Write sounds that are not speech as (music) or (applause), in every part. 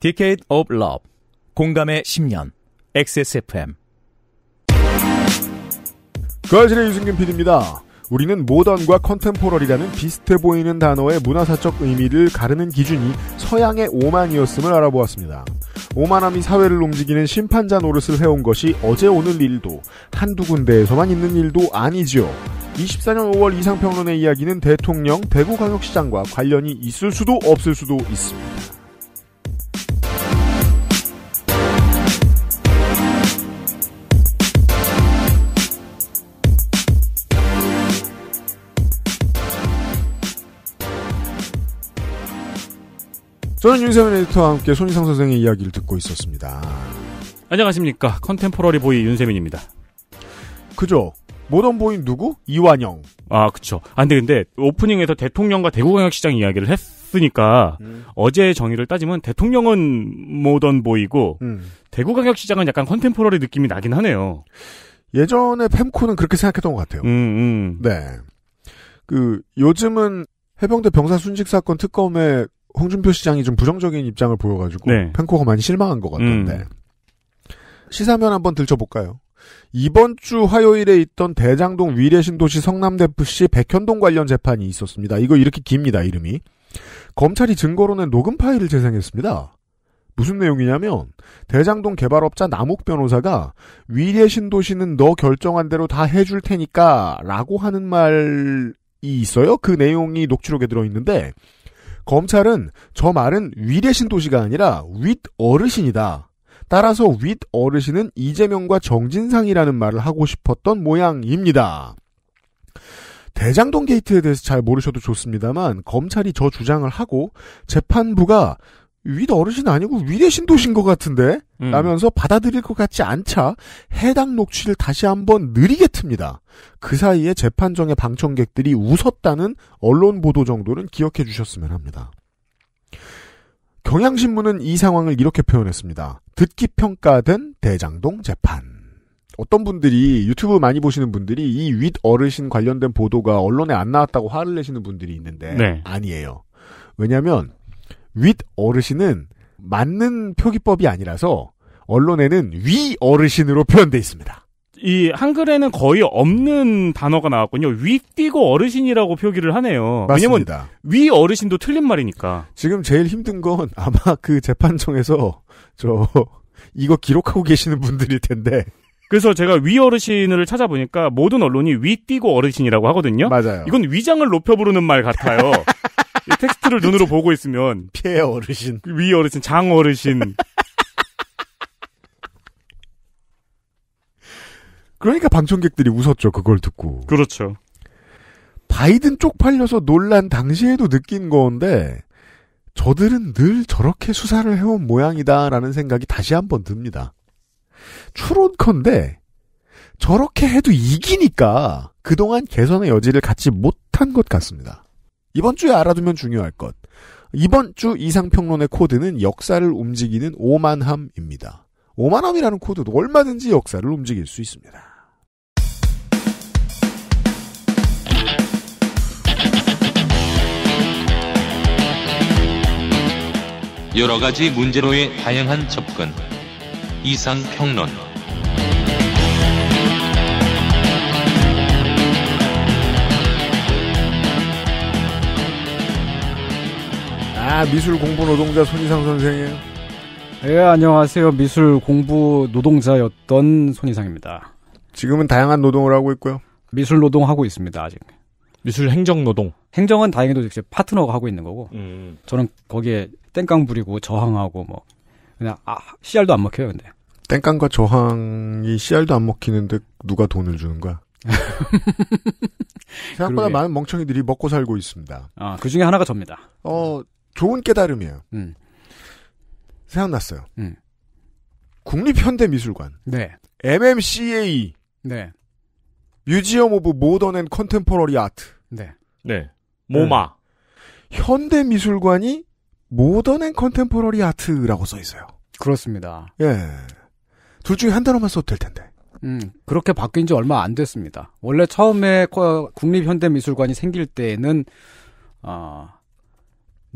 Decade of Love 공감의 10년 XSFM 그 아실의 유승균 PD입니다. 우리는 모던과 컨템포러리라는 비슷해 보이는 단어의 문화사적 의미를 가르는 기준이 서양의 오만이었음을 알아보았습니다. 오만함이 사회를 움직이는 심판자 노릇을 해온 것이 어제 오늘 일도 한두 군데에서만 있는 일도 아니지요. 24년 5월 이상평론의 이야기는 대통령 대구광역시장과 관련이 있을 수도 없을 수도 있습니다. 저는 윤세민 에디터와 함께 손이상 선생의 이야기를 듣고 있었습니다. 안녕하십니까. contemporary boy 윤세민입니다. 그죠? 모던 보인 누구? 이완영. 아, 그쵸. 아, 근데, 근데, 오프닝에서 대통령과 대구광역시장 이야기를 했으니까, 음. 어제의 정의를 따지면 대통령은 모던 보이고, 음. 대구광역시장은 약간 contemporary 느낌이 나긴 하네요. 예전에 펨코는 그렇게 생각했던 것 같아요. 음, 음. 네. 그 요즘은 해병대 병사 순직 사건 특검에 홍준표 시장이 좀 부정적인 입장을 보여가지고 네. 펜코가 많이 실망한 것 같던데 음. 시사면 한번 들춰볼까요? 이번 주 화요일에 있던 대장동 위례신도시 성남대프시 백현동 관련 재판이 있었습니다. 이거 이렇게 깁니다 이름이 검찰이 증거로 낸 녹음 파일을 재생했습니다. 무슨 내용이냐면 대장동 개발업자 남욱 변호사가 위례신도시는 너 결정한 대로 다 해줄 테니까 라고 하는 말이 있어요. 그 내용이 녹취록에 들어있는데 검찰은 저 말은 위례신도시가 아니라 윗 어르신이다. 따라서 윗 어르신은 이재명과 정진상이라는 말을 하고 싶었던 모양입니다. 대장동 게이트에 대해서 잘 모르셔도 좋습니다만 검찰이 저 주장을 하고 재판부가 윗 어르신 아니고 위례 신도신 것 같은데 음. 라면서 받아들일 것 같지 않자 해당 녹취를 다시 한번 느리게 틉니다. 그 사이에 재판정의 방청객들이 웃었다는 언론 보도 정도는 기억해 주셨으면 합니다. 경향신문은 이 상황을 이렇게 표현했습니다. 듣기 평가된 대장동 재판. 어떤 분들이 유튜브 많이 보시는 분들이 이 윗 어르신 관련된 보도가 언론에 안 나왔다고 화를 내시는 분들이 있는데 네. 아니에요. 왜냐하면 윗 어르신은 맞는 표기법이 아니라서 언론에는 위 어르신으로 표현돼 있습니다. 이 한글에는 거의 없는 단어가 나왔군요. 위 띄고 어르신이라고 표기를 하네요. 왜냐면 맞습니다. 위 어르신도 틀린 말이니까. 지금 제일 힘든 건 아마 그 재판정에서 저 이거 기록하고 계시는 분들일 텐데 그래서 제가 위 어르신을 찾아보니까 모든 언론이 위 띄고 어르신이라고 하거든요. 맞아요. 이건 위장을 높여 부르는 말 같아요. (laughs) 이 텍스트를 눈으로 보고 있으면 피해 어르신. 위 어르신, 장 어르신. 그러니까 방청객들이 웃었죠. 그걸 듣고. 그렇죠. 바이든 쪽팔려서 논란 당시에도 느낀 건데 저들은 늘 저렇게 수사를 해온 모양이다라는 생각이 다시 한번 듭니다. 추론컨대 저렇게 해도 이기니까 그동안 개선의 여지를 갖지 못한 것 같습니다. 이번 주에 알아두면 중요할 것. 이번 주 이상평론의 코드는 역사를 움직이는 오만함입니다. 오만함이라는 코드도 얼마든지 역사를 움직일 수 있습니다. 여러 가지 문제로의 다양한 접근. 이상 평론. 아 미술 공부 노동자 손희상 선생이에요. 네, 안녕하세요. 미술 공부 노동자였던 손희상입니다. 지금은 다양한 노동을 하고 있고요. 미술 노동하고 있습니다, 아직. 미술 행정 노동. 행정은 다행히도 이제 파트너가 하고 있는 거고, 음. 저는 거기에 땡깡 부리고 저항하고 뭐, 그냥, 아, 씨알도 안 먹혀요, 근데. 땡깡과 저항이 씨알도 안 먹히는데 누가 돈을 주는 거야? (laughs) 생각보다 그러게. 많은 멍청이들이 먹고 살고 있습니다. 아, 그 중에 하나가 접니다. 어, 좋은 깨달음이에요. 음, 생각났어요. 음. 국립현대미술관, 네, MMCA, 네, Museum of Modern and Contemporary Art. 네. 네. MoMA. 현대미술관이 Modern and Contemporary Art라고 써 있어요. 그렇습니다. 예. 둘 중에 한 단어만 써도 될 텐데. 음, 그렇게 바뀐 지 얼마 안 됐습니다. 원래 처음에 거- 국립현대미술관이 생길 때에는, 아,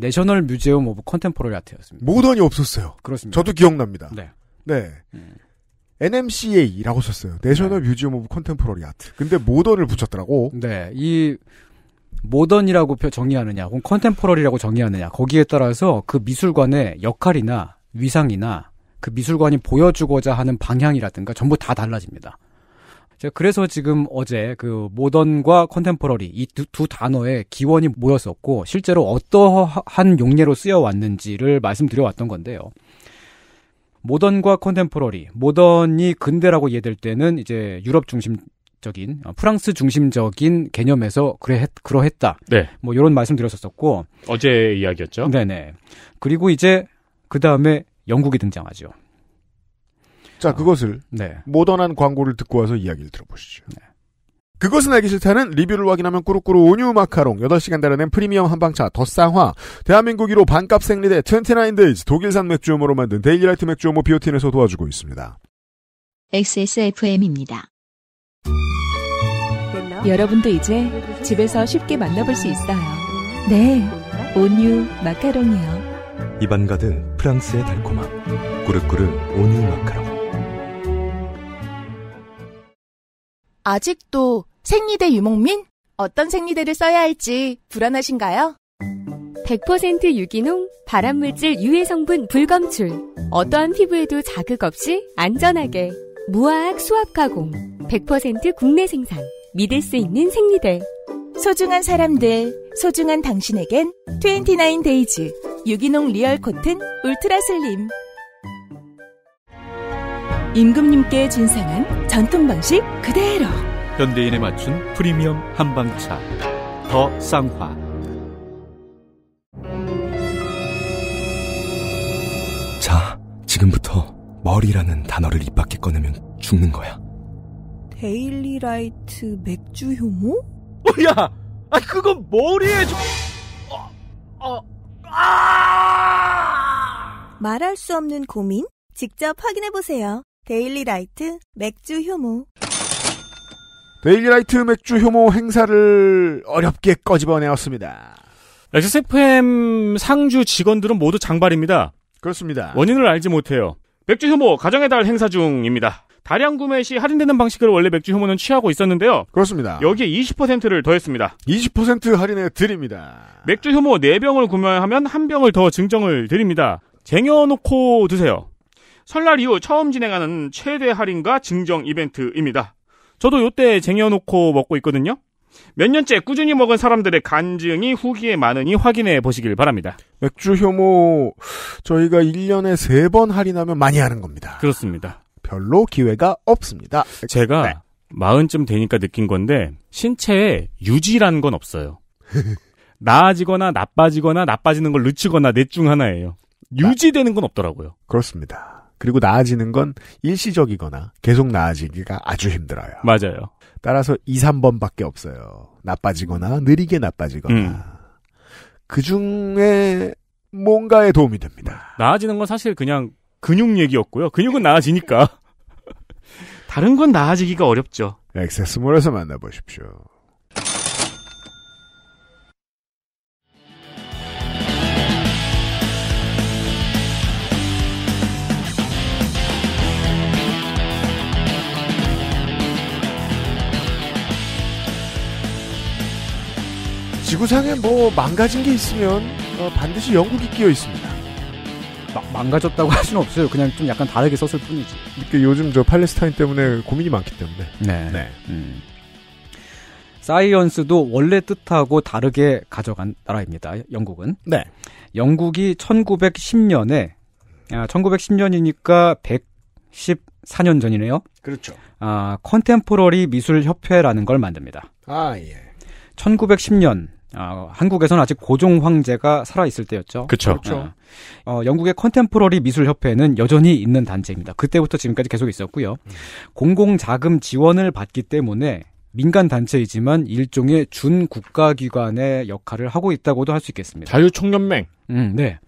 National Museum of Contemporary Art였습니다. modern이 없었어요. 그렇습니다. 저도 기억납니다. 네. 네. 음. NMCA라고 썼어요. National Museum of Contemporary Art. 근데 modern을 붙였더라고. 네, 이 modern이라고 표- 정의하느냐, 혹은 contemporary라고 정의하느냐, 거기에 따라서 그 미술관의 역할이나 위상이나 그 미술관이 보여주고자 하는 방향이라든가 전부 다 달라집니다. 제가 그래서 지금 어제 그 modern과 contemporary 이 두 단어의 기원이 뭐였었고 실제로 어떠한 용례로 쓰여 왔는지를 말씀드려 왔던 건데요. 모던과 컨템포러리, 모던이 근대라고 이해될 때는 이제 유럽 중심적인 어, 프랑스 중심적인 개념에서 그래 그러했다. 네. 뭐 이런 말씀 드렸었고, 어제 이야기였죠. 네네. 그리고 이제 그 다음에 영국이 등장하죠. 자, 그것을 네. 모던한 광고를 듣고 와서 이야기를 들어보시죠. 그것은 알기 싫다는 리뷰를 확인하면 꾸루꾸루 온유 마카롱, 8시간 달아낸 프리미엄 한방차, 더 쌍화, 대한민국 1호 반값 생리대 29데이즈, 독일산 맥주효모로 만든 데일리라이트 맥주효모 비오틴에서 도와주고 있습니다. XSFM입니다. 여러분도 이제 집에서 쉽게 만나볼 수 있어요. 네, 온유 마카롱이요. 입안 가득 프랑스의 달콤함. 꾸르꾸르 온유 마카롱. 아직도 생리대 유목민? 어떤 생리대를 써야 할지 불안하신가요? 100% 유기농, 발암물질 유해 성분 불검출. 어떠한 피부에도 자극 없이 안전하게. 무화학 수압 가공. 100% 국내 생산. 믿을 수 있는 생리대. 소중한 사람들, 소중한 당신에겐 29 데이즈 유기농 real cotton ultra slim. 임금님께 진상한 전통 방식 그대로. 현대인에 맞춘 프리미엄 한방차 더 쌍화 자, 지금부터 머리라는 단어를 입 밖에 꺼내면 죽는 거야. 데일리라이트 맥주 효모? 야, 아 그건 머리에 좀. 말할 수 없는 고민? 직접 확인해보세요. 데일리라이트 맥주 효모. 데일리라이트 맥주 효모 행사를 어렵게 꺼집어내었습니다. XSFM 상주 직원들은 모두 장발입니다. 그렇습니다. 원인을 알지 못해요. 맥주 효모 가정의 달 행사 중입니다. 다량 구매 시 할인되는 방식을 원래 맥주 효모는 취하고 있었는데요. 그렇습니다. 여기에 20%를 더했습니다. 20% 할인해 드립니다. 맥주 효모 4병을 구매하면 1병을 더 증정을 드립니다. 쟁여놓고 드세요. 설날 이후 처음 진행하는 최대 할인과 증정 이벤트입니다. 저도 요때 쟁여놓고 먹고 있거든요. 몇 년째 꾸준히 먹은 사람들의 간증이 후기에 많으니 확인해 보시길 바랍니다. 맥주 효모 저희가 1년에 3번 할인하면 많이 하는 겁니다. 그렇습니다. 별로 기회가 없습니다. 제가 네. 마흔쯤 되니까 느낀 건데 신체에 유지라는 건 없어요. (laughs) 나아지거나 나빠지거나 나빠지는 걸 늦추거나 넷 중 하나예요. 유지되는 건 없더라고요. 그렇습니다. 그리고 나아지는 건 일시적이거나 계속 나아지기가 아주 힘들어요. 맞아요. 따라서 2, 3번밖에 없어요. 나빠지거나 느리게 나빠지거나. 음. 그 중에 뭔가에 도움이 됩니다. 나아지는 건 사실 그냥 근육 얘기였고요. 근육은 나아지니까. (laughs) 다른 건 나아지기가 어렵죠. 액세스몰에서 만나보십시오. 지구상에 뭐 망가진 게 있으면 어, 반드시 영국이 끼어 있습니다. 마- 망가졌다고 (laughs) 할 수는 없어요. 그냥 좀 약간 다르게 썼을 뿐이지. 이렇게 요즘 저 팔레스타인 때문에 고민이 많기 때문에. 네. 네. 음. 사이언스도 원래 뜻하고 다르게 가져간 나라입니다. 영국은. 네. 영국이 1910년에 아, 1910년이니까 114년 전이네요. 그렇죠. 아, 컨템포러리 미술 협회라는 걸 만듭니다. 아, 예. 1910년 아, 한국에서는 아직 고종 황제가 살아 있을 때였죠. 그쵸. 그렇죠. 어, 영국의 컨템포러리 미술 협회는 여전히 있는 단체입니다. 그때부터 지금까지 계속 있었고요. 공공 자금 지원을 받기 때문에 민간 단체이지만 일종의 준 국가기관의 역할을 하고 있다고도 할 수 있겠습니다. 자유총연맹. 음, 네.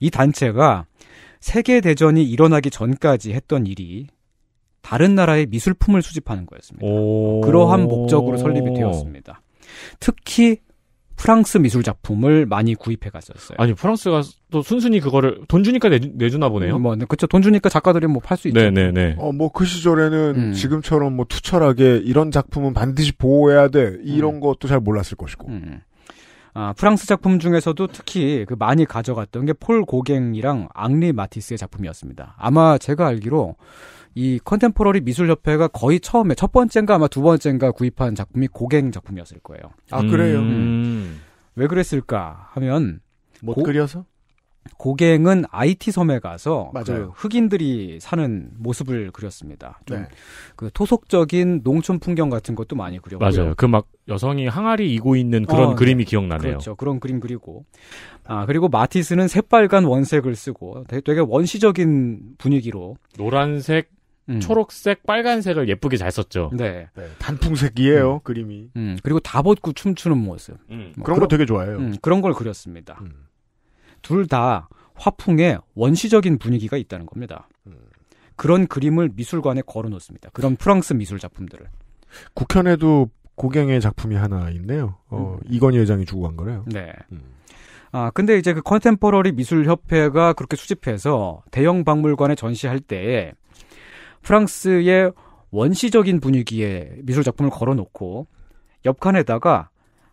이 단체가 세계 대전이 일어나기 전까지 했던 일이 다른 나라의 미술품을 수집하는 거였습니다. 오. 그러한 목적으로 설립이 되었습니다. 특히 프랑스 미술 작품을 많이 구입해 갔었어요. 아니 프랑스가 또 순순히 그거를 돈 주니까 내 주, 나 보네요. 뭐 그쵸 돈 주니까 작가들이 뭐 팔 수 있죠. 네네네. 어, 뭐 그 시절에는 음. 지금처럼 뭐 투철하게 이런 작품은 반드시 보호해야 돼. 이런 것도 잘 몰랐을 것이고. 음. 아, 프랑스 작품 중에서도 특히 그 많이 가져갔던 게 폴 고갱이랑 앙리 마티스의 작품이었습니다. 아마 제가 알기로 이 컨템포러리 미술협회가 거의 처음에 첫 번째인가 아마 두 번째인가 구입한 작품이 고갱 작품이었을 거예요. 아, 그래요? 음. 왜 그랬을까 하면 못 고- 그려서? 고갱은 IT 섬에 가서 맞아요. 그 흑인들이 사는 모습을 그렸습니다. 좀 네. 그 토속적인 농촌 풍경 같은 것도 많이 그렸고요. 맞아요. 그 막 여성이 항아리 이고 있는 그런 어, 그림이 네. 기억나네요. 그렇죠. 그런 그림 그리고 아 그리고 마티스는 새빨간 원색을 쓰고 되게, 되게 원시적인 분위기로 노란색, 음. 초록색, 빨간색을 예쁘게 잘 썼죠. 네. 단풍색이에요, 그림이. 음, 그리고 다 벗고 춤추는 모습. 음. 뭐 그런 거 되게 좋아해요. 음, 그런 걸 그렸습니다. 음. 둘다 화풍에 원시적인 분위기가 있다는 겁니다. 음. 그런 그림을 미술관에 걸어 놓습니다. 그런 프랑스 미술 작품들을. 국현에도 고갱의 작품이 하나 있네요. 어, 이건희 회장이 주고 간 거래요. 네. 음. 아, 근데 이제 그 컨템퍼러리 미술협회가 그렇게 수집해서 대형 박물관에 전시할 때 프랑스의 원시적인 분위기의 미술 작품을 걸어 놓고 옆칸에다가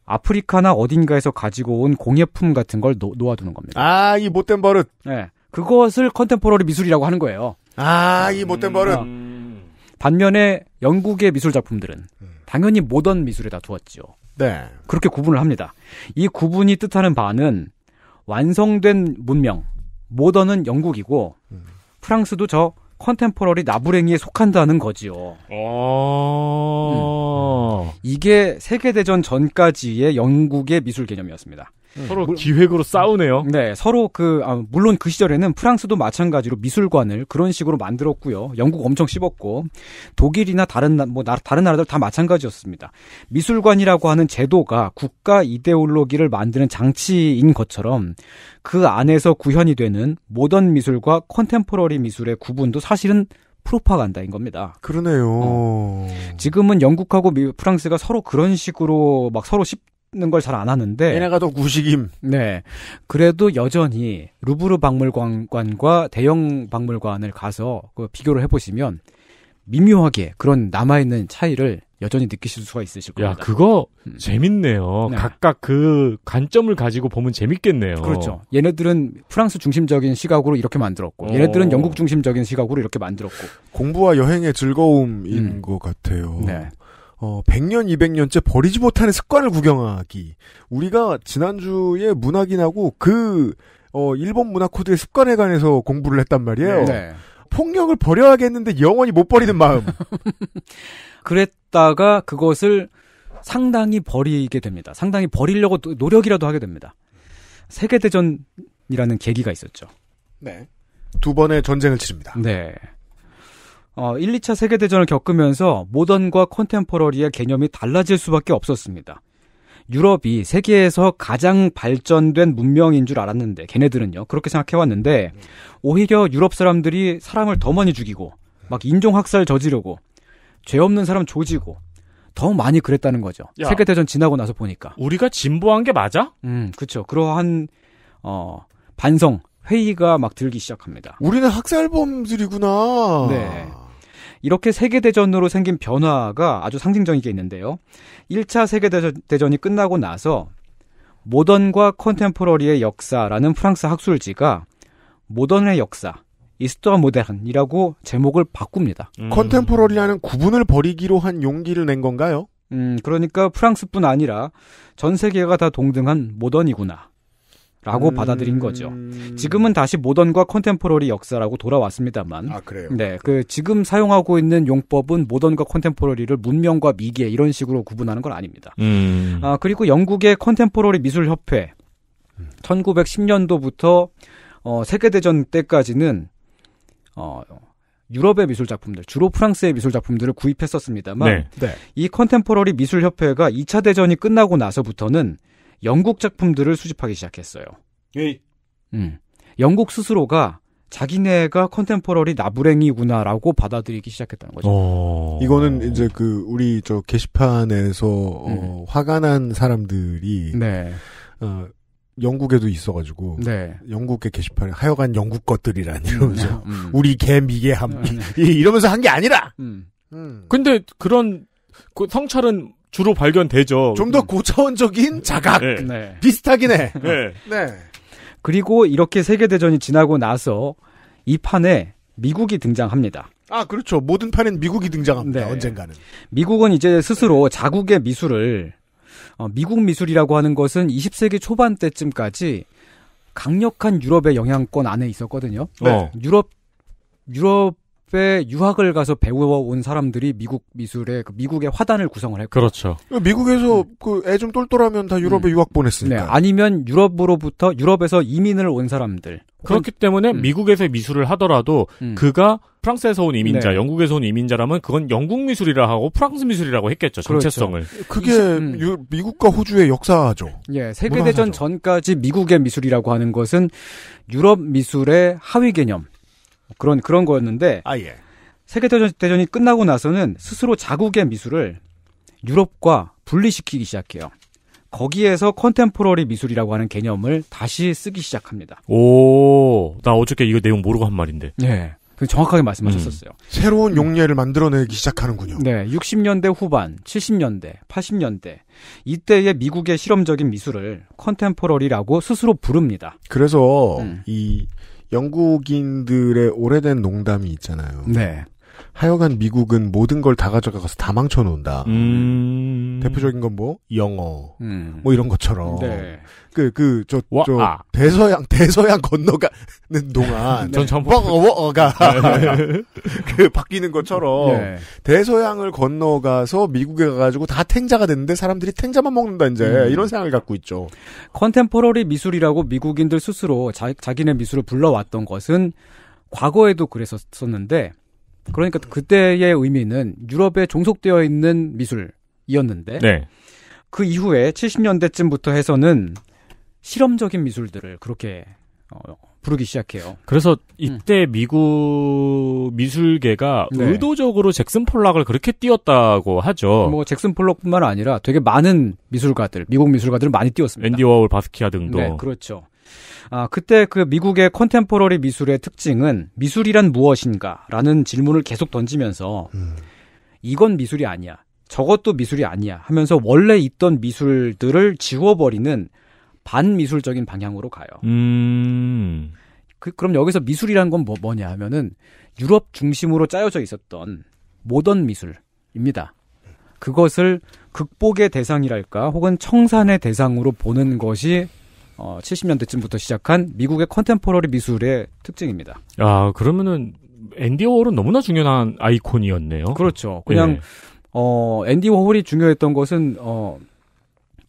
아프리카나 어딘가에서 가지고 온 공예품 같은 걸 놓, 놓아두는 겁니다. 아, 이 못된 버릇. 네. 그것을 컨템포러리 미술이라고 하는 거예요. 아, 이 못된 버릇. 음. 반면에 영국의 미술 작품들은 당연히 모던 미술에다 두었죠. 네. 그렇게 구분을 합니다. 이 구분이 뜻하는 바는 완성된 문명, 모던은 영국이고 프랑스도 저 컨템포러리 나부랭이에 속한다는 거지요. 어... 이게 세계대전 전까지의 영국의 미술 개념이었습니다. 서로 기획으로 싸우네요. 네, 서로 그, 아, 물론 그 시절에는 프랑스도 마찬가지로 미술관을 그런 식으로 만들었고요. 영국 엄청 씹었고, 독일이나 다른, 나- 뭐, 나- 다른 나라들 다 마찬가지였습니다. 미술관이라고 하는 제도가 국가 이데올로기를 만드는 장치인 것처럼 그 안에서 구현이 되는 모던 미술과 컨템포러리 미술의 구분도 사실은 프로파간다인 겁니다. 그러네요. 지금은 영국하고 미- 프랑스가 서로 그런 식으로 막 서로 씹 는 걸 잘 안 하는데 얘네가 더 구식임. 네. 그래도 여전히 루브르 박물관과 대형 박물관을 가서 그 비교를 해 보시면 미묘하게 그런 남아 있는 차이를 여전히 느끼실 수가 있으실 야, 겁니다. 그거 음. 재밌네요. 네. 각각 그 관점을 가지고 보면 재밌겠네요. 그렇죠. 얘네들은 프랑스 중심적인 시각으로 이렇게 만들었고, 어. 얘네들은 영국 중심적인 시각으로 이렇게 만들었고. 공부와 여행의 즐거움인 음. 것 같아요. 네. 어, 100년, 200년째 버리지 못하는 습관을 구경하기. 우리가 지난주에 문학인하고 그, 어, 일본 문학 코드의 습관에 관해서 공부를 했단 말이에요. 네. 폭력을 버려야겠는데 영원히 못 버리는 마음. (laughs) 그랬다가 그것을 상당히 버리게 됩니다. 상당히 버리려고 노- 노력이라도 하게 됩니다. 세계대전이라는 계기가 있었죠. 네. 두 번의 전쟁을 치릅니다. 네. 어, 1, 2차 세계대전을 겪으면서 모던과 컨템포러리의 개념이 달라질 수밖에 없었습니다. 유럽이 세계에서 가장 발전된 문명인 줄 알았는데, 걔네들은요, 그렇게 생각해왔는데, 오히려 유럽 사람들이 사람을 더 많이 죽이고, 막 인종학살 저지르고, 죄 없는 사람 조지고, 더 많이 그랬다는 거죠. 야. 세계대전 지나고 나서 보니까. 우리가 진보한 게 맞아? 음, 그쵸. 그러한, 어, 반성, 회의가 막 들기 시작합니다. 우리는 학살범들이구나. 네. 이렇게 세계대전으로 생긴 변화가 아주 상징적인 게 있는데요. 1차 세계대전이 끝나고 나서 모던과 컨템포러리의 역사라는 프랑스 학술지가 모던의 역사, 이스토아 모데른이라고 제목을 바꿉니다. 음. 컨템포러리라는 구분을 버리기로 한 용기를 낸 건가요? 음, 그러니까 프랑스뿐 아니라 전 세계가 다 동등한 모던이구나. 라고 음. 받아들인 거죠. 지금은 다시 모던과 contemporary 역사라고 돌아왔습니다만. 아, 그래요? 네, 그 지금 사용하고 있는 용법은 모던과 contemporary를 문명과 미개 이런 식으로 구분하는 건 아닙니다. 음. 아 그리고 영국의 contemporary 미술 협회 1910년도부터 어, 세계대전 때까지는 어, 유럽의 미술 작품들, 주로 프랑스의 미술 작품들을 구입했었습니다만 네. 네. 이 contemporary 미술 협회가 2차 대전이 끝나고 나서부터는 영국 작품들을 수집하기 시작했어요. 음. 영국 스스로가 자기네가 컨템포러리 나부랭이구나라고 받아들이기 시작했다는 거죠. 어. 이거는 이제 그 우리 저 게시판에서 어, 화가 난 사람들이 네. 어, 영국에도 있어가지고 네. 영국의 게시판에 하여간 영국 것들이란 이러면서 음. 우리 개 미개함 음. 이- 이러면서 한 게 아니라 음. 근데 그런 그 성찰은 주로 발견되죠. 좀 더 고차원적인 자각 네. 네. 비슷하긴 해. 네. 네. 그리고 이렇게 세계대전이 지나고 나서 이 판에 미국이 등장합니다. 아 그렇죠. 모든 판엔 미국이 등장합니다. 네. 언젠가는. 미국은 이제 스스로 자국의 미술을 어, 미국 미술이라고 하는 것은 20세기 초반 때쯤까지 강력한 유럽의 영향권 안에 있었거든요. 네. 유럽 유럽 에 유학을 가서 배워온 사람들이 미국 미술의 그 미국의 화단을 구성을 했고 그렇죠. 미국에서 그애 좀 똘똘하면 다 유럽에 유학 네, 보냈으니까. 아니면 유럽으로부터 유럽에서 이민을 온 사람들 그렇기 때문에 미국에서 미술을 하더라도 음. 그가 프랑스에서 온 이민자, 네. 영국에서 온 이민자라면 그건 영국 미술이라 하고 프랑스 미술이라고 했겠죠. 그렇죠. 정체성을. 그게 음. 유- 미국과 호주의 역사죠. 예, 세계 대전 문화사죠. 전까지 미국의 미술이라고 하는 것은 유럽 미술의 하위 개념 그런 그런 거였는데 아 예. 세계 대전 대전이 끝나고 나서는 스스로 자국의 미술을 유럽과 분리시키기 시작해요. 거기에서 컨템포러리 미술이라고 하는 개념을 다시 쓰기 시작합니다. 오, 나 어저께 이거 내용 모르고 한 말인데. 예. 그 정확하게 말씀하셨었어요. 새로운 용례를 만들어내기 시작하는군요. 네, 60년대 후반, 70년대, 80년대 이때의 미국의 실험적인 미술을 컨템포러리라고 스스로 부릅니다. 그래서 음. 이 영국인들의 오래된 농담이 있잖아요. 네. 하여간 미국은 모든 걸 다 가져가서 다 망쳐놓는다. 음. 대표적인 건 뭐 영어, 음. 뭐 이런 것처럼. 네. 그그저 와, 저 아. 대서양 대서양 건너가는 동안 (laughs) 전 처음 워워가 (laughs) 그 바뀌는 것처럼 네. 대서양을 건너가서 미국에 가가지고 다 탱자가 됐는데 사람들이 탱자만 먹는다 이제 음. 이런 생각을 갖고 있죠. 컨템포러리 미술이라고 미국인들 스스로 자, 자기네 미술을 불러왔던 것은 과거에도 그랬었는데 그러니까 그때의 의미는 유럽에 종속되어 있는 미술이었는데 네. 그 이후에 70년대쯤부터 해서는 실험적인 미술들을 그렇게 어, 부르기 시작해요. 그래서 이때 미국 미술계가 네. 의도적으로 잭슨 폴락을 그렇게 띄웠다고 하죠. 뭐 잭슨 폴록뿐만 아니라 되게 많은 미술가들, 미국 미술가들을 많이 띄웠습니다. 앤디 워홀, 바스키아 등도. 네, 그렇죠. 아, 그때 그 미국의 컨템포러리 미술의 특징은 미술이란 무엇인가라는 질문을 계속 던지면서 이건 미술이 아니야. 저것도 미술이 아니야 하면서 원래 있던 미술들을 지워버리는 반미술적인 방향으로 가요. 음. 그, 그럼 여기서 미술이란 건 뭐, 뭐냐 하면은 유럽 중심으로 짜여져 있었던 모던 미술입니다. 그것을 극복의 대상이랄까 혹은 청산의 대상으로 보는 것이 어, 70년대쯤부터 시작한 미국의 컨템포러리 미술의 특징입니다. 아, 그러면은 앤디 워홀은 너무나 중요한 아이콘이었네요. 그렇죠. 그냥 예. 어, 앤디 워홀이 중요했던 것은 어,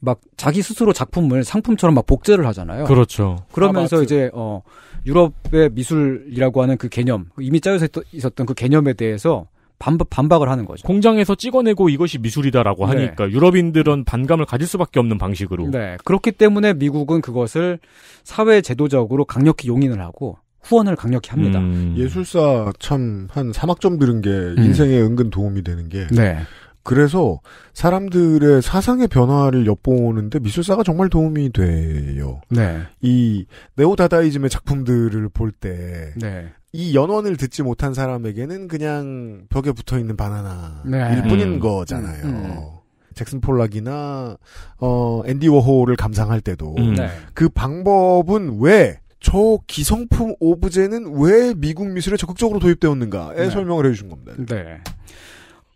막 자기 스스로 작품을 상품처럼 막 복제를 하잖아요. 그렇죠. 그러면서 아바트. 이제 어 유럽의 미술이라고 하는 그 개념 이미 짜여져 있- 있었던 그 개념에 대해서 반박 반박을 하는 거죠. 공장에서 찍어내고 이것이 미술이다라고 네. 하니까 유럽인들은 반감을 가질 수밖에 없는 방식으로. 네. 그렇기 때문에 미국은 그것을 사회 제도적으로 강력히 용인을 하고 후원을 강력히 합니다. 음. 예술사 참 한 사막점 들은 게 음. 인생에 은근 도움이 되는 게 네. 그래서 사람들의 사상의 변화를 엿보는데 미술사가 정말 도움이 돼요. 네. 이 네오다다이즘의 작품들을 볼 때 이 네. 연원을 듣지 못한 사람에게는 그냥 벽에 붙어 있는 바나나일 네. 뿐인 음. 음, 거잖아요. 음. 잭슨 폴락이나 어 앤디 워홀을 감상할 때도 음. 네. 그 방법은 왜 저 기성품 오브제는 왜 미국 미술에 적극적으로 도입되었는가에 네. 설명을 해주신 겁니다. 네.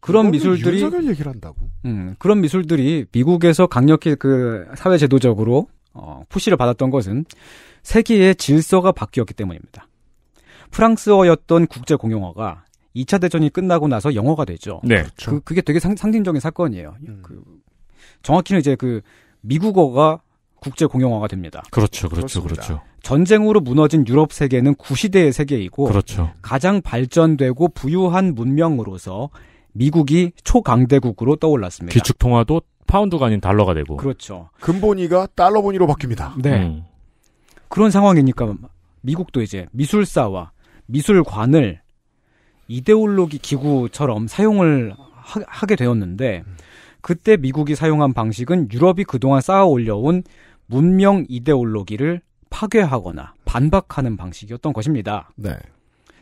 그런 미술들이 윤석열 얘기를 한다고. 음, 그런 미술들이 미국에서 강력히 그 사회 제도적으로 어, 푸시를 받았던 것은 세계의 질서가 바뀌었기 때문입니다. 프랑스어였던 국제 공용어가 2차 대전이 끝나고 나서 영어가 되죠. 네. 그, 그게 되게 상, 상징적인 사건이에요. 음. 그, 정확히는 이제 그 미국어가 국제 공용어가 됩니다. 그렇죠, 그렇죠, 그렇습니다. 그렇죠. 전쟁으로 무너진 유럽 세계는 구시대의 세계이고 그렇죠. 가장 발전되고 부유한 문명으로서 미국이 초강대국으로 떠올랐습니다. 기축 통화도 파운드가 아닌 달러가 되고. 그렇죠. 근본위가 달러 본위로 바뀝니다. 네. 음. 그런 상황이니까 미국도 이제 미술사와 미술관을 이데올로기 기구처럼 사용을 하, 게 되었는데 그때 미국이 사용한 방식은 유럽이 그동안 쌓아 올려온 문명 이데올로기를 파괴하거나 반박하는 방식이었던 것입니다. 네.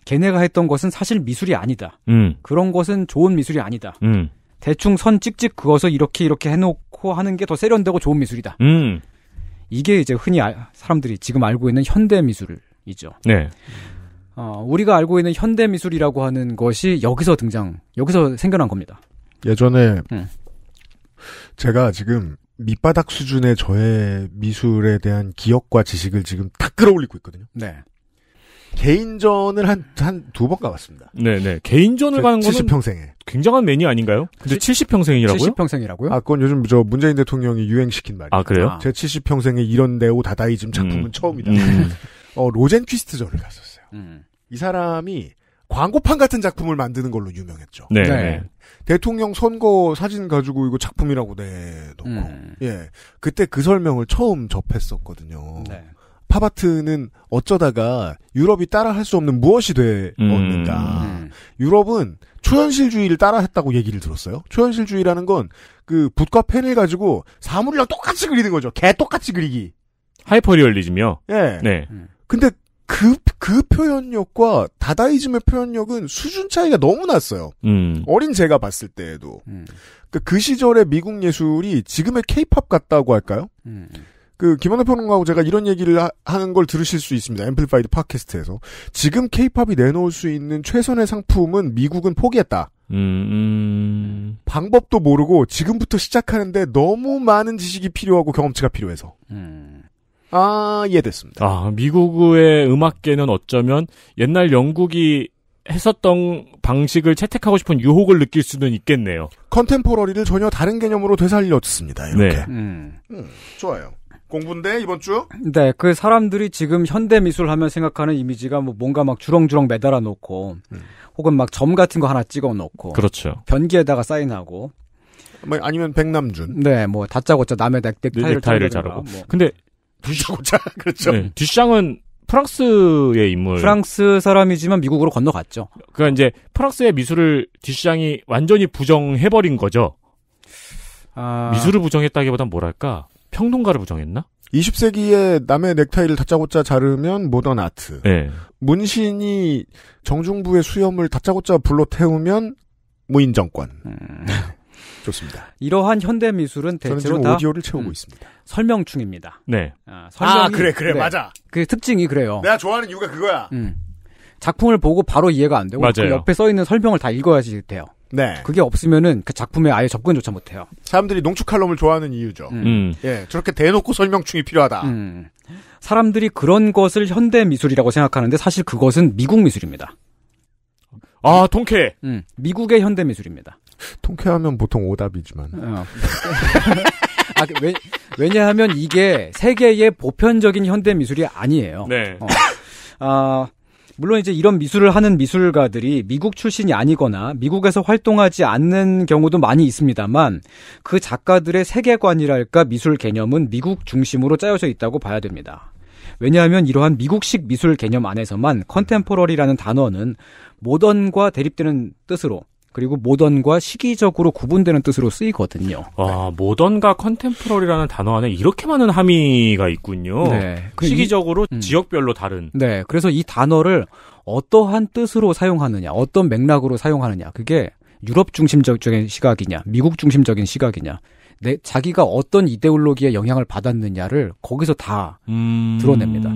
걔네가 했던 것은 사실 미술이 아니다. 음. 그런 것은 좋은 미술이 아니다. 음. 대충 선 찍찍 그어서 이렇게 이렇게 해놓고 하는 게 더 세련되고 좋은 미술이다. 음. 이게 이제 흔히 알- 사람들이 지금 알고 있는 현대 미술이죠. 네. 어, 우리가 알고 있는 현대 미술이라고 하는 것이 여기서 등장, 여기서 생겨난 겁니다. 예전에 음. 제가 지금 밑바닥 수준의 저의 미술에 대한 기억과 지식을 지금 다 끌어올리고 있거든요. 네. 개인전을 한, 한 두 번 가봤습니다. 네 네. 개인전을 가는 거는 70평생에. 굉장한 매니 아닌가요? 근데 70평생이라고요? 70평생이라고요? 아, 그건 요즘 저 문재인 대통령이 유행시킨 말이에요. 아, 그래요? 제 70평생에 이런 네오 다다이즘 작품은 음. 처음이다. 음. 어, 로젠 퀴스트전을 갔었어요. 음. 이 사람이 광고판 같은 작품을 만드는 걸로 유명했죠. 네. 네. 대통령 선거 사진 가지고 이거 작품이라고 내놓고. 음. 예. 그때 그 설명을 처음 접했었거든요. 네. 팝아트는 어쩌다가 유럽이 따라할 수 없는 무엇이 되었는가. 음. 유럽은 초현실주의를 따라했다고 얘기를 들었어요. 초현실주의라는 건 그 붓과 펜을 가지고 사물이랑 똑같이 그리는 거죠. 개 똑같이 그리기. 하이퍼리얼리즘이요? 예. 네. 근데 그, 그 표현력과 다다이즘의 표현력은 수준 차이가 너무 났어요. 음. 어린 제가 봤을 때에도. 음. 그, 그 시절의 미국 예술이 지금의 케이팝 같다고 할까요? 음. 그 김원호 평론가하고 제가 이런 얘기를 하, 하는 걸 들으실 수 있습니다. 앰플리파이드 팟캐스트에서. 지금 케이팝이 내놓을 수 있는 최선의 상품은 미국은 포기했다. 음, 음. 방법도 모르고 지금부터 시작하는데 너무 많은 지식이 필요하고 경험치가 필요해서. 음. 아, 이해됐습니다. 아, 미국의 음악계는 어쩌면 옛날 영국이 했었던 방식을 채택하고 싶은 유혹을 느낄 수는 있겠네요. 컨템포러리를 전혀 다른 개념으로 되살렸습니다. 이렇게. 네. 음. 음, 좋아요. 공부인데 이번 주? 네, 그 사람들이 지금 현대 미술 하면 생각하는 이미지가 뭐 뭔가 막 주렁주렁 매달아 놓고, 음. 혹은 막 점 같은 거 하나 찍어 놓고, 그렇죠. 변기에다가 사인하고, 뭐 아니면 백남준. 네, 뭐 다짜고짜 남의 넥, 넥타이를, 넥타이를 자르거나 자르고. 뭐. 근데 부자고자 (laughs) 그렇죠. 네, 듀샹은 프랑스의 인물. 프랑스 사람이지만 미국으로 건너갔죠. 그러니까 이제 프랑스의 미술을 듀샹이 완전히 부정해버린 거죠. 아, 미술을 부정했다기보단 뭐랄까 평론가를 부정했나? 20세기에 남의 넥타이를 다짜고짜 자르면 모던 아트. 네. 문신이 정중부의 수염을 다짜고짜 불러 태우면 무인정권. 음. 좋습니다. 이러한 현대 미술은 대체로 지금 다 오디오를 채우고 음. 있습니다. 설명충입니다. 네. 아, 아, 설명이- 그래, 그래, 네, 맞아. 그 특징이 그래요. 내가 좋아하는 이유가 그거야. 음. 작품을 보고 바로 이해가 안 되고 그 맞아요. 옆에 써 있는 설명을 다 읽어야지 돼요. 네. 그게 없으면은 그 작품에 아예 접근조차 못 해요. 사람들이 농축 칼럼을 좋아하는 이유죠. 음. 음. 예, 저렇게 대놓고 설명충이 필요하다. 음. 사람들이 그런 것을 현대 미술이라고 생각하는데 사실 그것은 미국 미술입니다. 아, 통쾌. 음. 미국의 현대 미술입니다. 통쾌하면 보통 오답이지만. 어. 아, 그 왜, 왜냐하면 이게 세계의 보편적인 현대 미술이 아니에요. 네. 어. 아, 물론 이제 이런 미술을 하는 미술가들이 미국 출신이 아니거나 미국에서 활동하지 않는 경우도 많이 있습니다만 그 작가들의 세계관이랄까 미술 개념은 미국 중심으로 짜여져 있다고 봐야 됩니다. 왜냐하면 이러한 미국식 미술 개념 안에서만 컨템포러리라는 단어는 모던과 대립되는 뜻으로 그리고 모던과 시기적으로 구분되는 뜻으로 쓰이거든요. 아, 모던과 컨템포러리라는 단어 안에 이렇게 많은 함의가 있군요. 네. 그 시기적으로 이- 음. 지역별로 다른. 네, 그래서 이 단어를 어떠한 뜻으로 사용하느냐, 어떤 맥락으로 사용하느냐, 그게 유럽 중심적인 시각이냐, 미국 중심적인 시각이냐, 내 자기가 어떤 이데올로기에 영향을 받았느냐를 거기서 다 음... 드러냅니다.